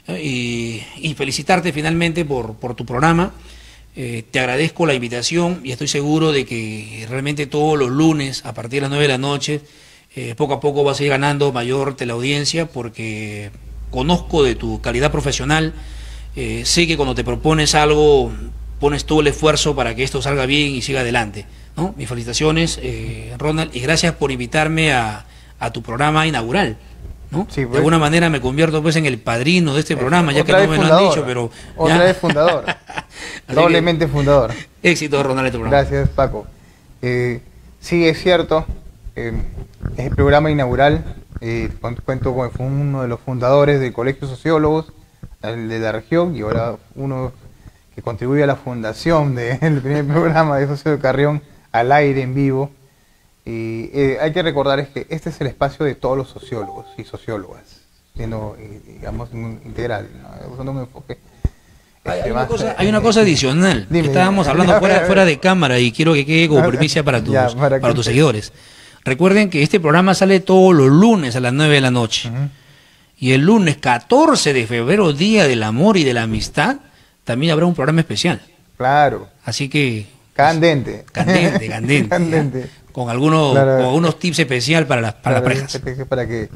Y, y felicitarte finalmente por, por tu programa. Eh, te agradezco la invitación y estoy seguro de que realmente todos los lunes, a partir de las 9 de la noche, eh, poco a poco vas a ir ganando mayor teleaudiencia porque conozco de tu calidad profesional, eh, sé que cuando te propones algo pones todo el esfuerzo para que esto salga bien y siga adelante. ¿no? Mis felicitaciones, eh, Ronald, y gracias por invitarme a, a tu programa inaugural. ¿no? Sí, de pues. alguna manera me convierto pues en el padrino de este programa, ya que Otra no me lo han dicho, pero Otra ya. vez fundador. Doblemente fundador. éxito, Ronald, en tu programa. Gracias, Paco. Eh, sí, es cierto. Eh, es el programa inaugural. eh, cuento con fue uno de los fundadores del Colegio de Sociólogos de la región y ahora uno que contribuye a la fundación del primer programa de Socio de Carrión al aire en vivo. Y eh, hay que recordar es que este es el espacio de todos los sociólogos y sociólogas, siendo, digamos, integral, ¿no? usando un enfoque. Hay, este, hay una cosa, hay una cosa adicional Dime, que estábamos hablando fuera, de cámara y quiero que quede como primicia para tus, ya, para, para que- tus seguidores. Recuerden que este programa sale todos los lunes a las 9 de la noche. Y el lunes 14 de febrero, Día del Amor y de la Amistad, también habrá un programa especial. Claro, Así que candente. candente, candente. Candente. ¿ya? Con algunos, Claro. con algunos tips especial para las, para Claro, las parejas. Para que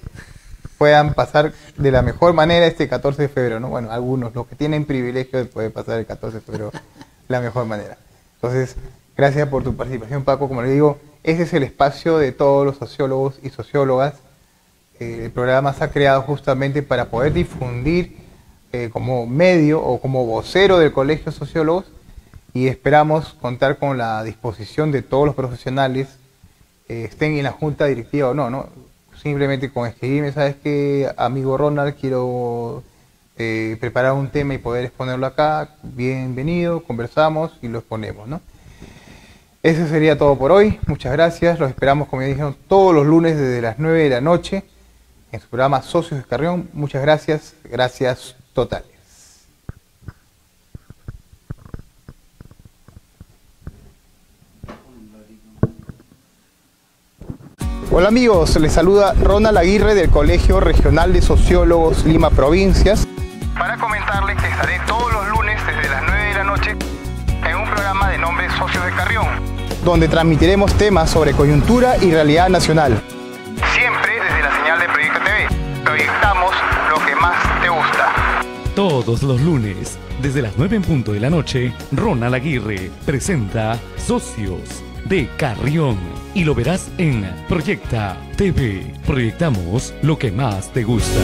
puedan pasar de la mejor manera este 14 de febrero, ¿no? Bueno, algunos, los que tienen privilegio de poder pasar el 14 de febrero de la mejor manera. Entonces, gracias por tu participación, Paco. Como le digo, ese es el espacio de todos los sociólogos y sociólogas. Eh, el programa se ha creado justamente para poder difundir eh, como medio o como vocero del Colegio de Sociólogos y esperamos contar con la disposición de todos los profesionales, eh, estén en la junta directiva o no, ¿no? Simplemente con escribirme, ¿sabes qué, amigo Ronald? Quiero preparar un tema y poder exponerlo acá. Bienvenido, conversamos y lo exponemos, ¿no? Eso sería todo por hoy. Muchas gracias. Los esperamos, como ya dijeron, todos los lunes desde las 9 de la noche en su programa Socios de Carrión. Muchas gracias. Gracias totales. Hola amigos, les saluda Ronald Aguirre del Colegio Regional de Sociólogos Lima Provincias. Para comentarles que estaré todos los lunes desde las 9 de la noche en un programa de nombre Socios de Carrión, donde transmitiremos temas sobre coyuntura y realidad nacional. Siempre desde la señal de Proyecto TV. Proyectamos lo que más te gusta. Todos los lunes, desde las 9 en punto de la noche, Ronald Aguirre presenta Socios de Carrión. Y lo verás en Proyecta TV. Proyectamos lo que más te gusta.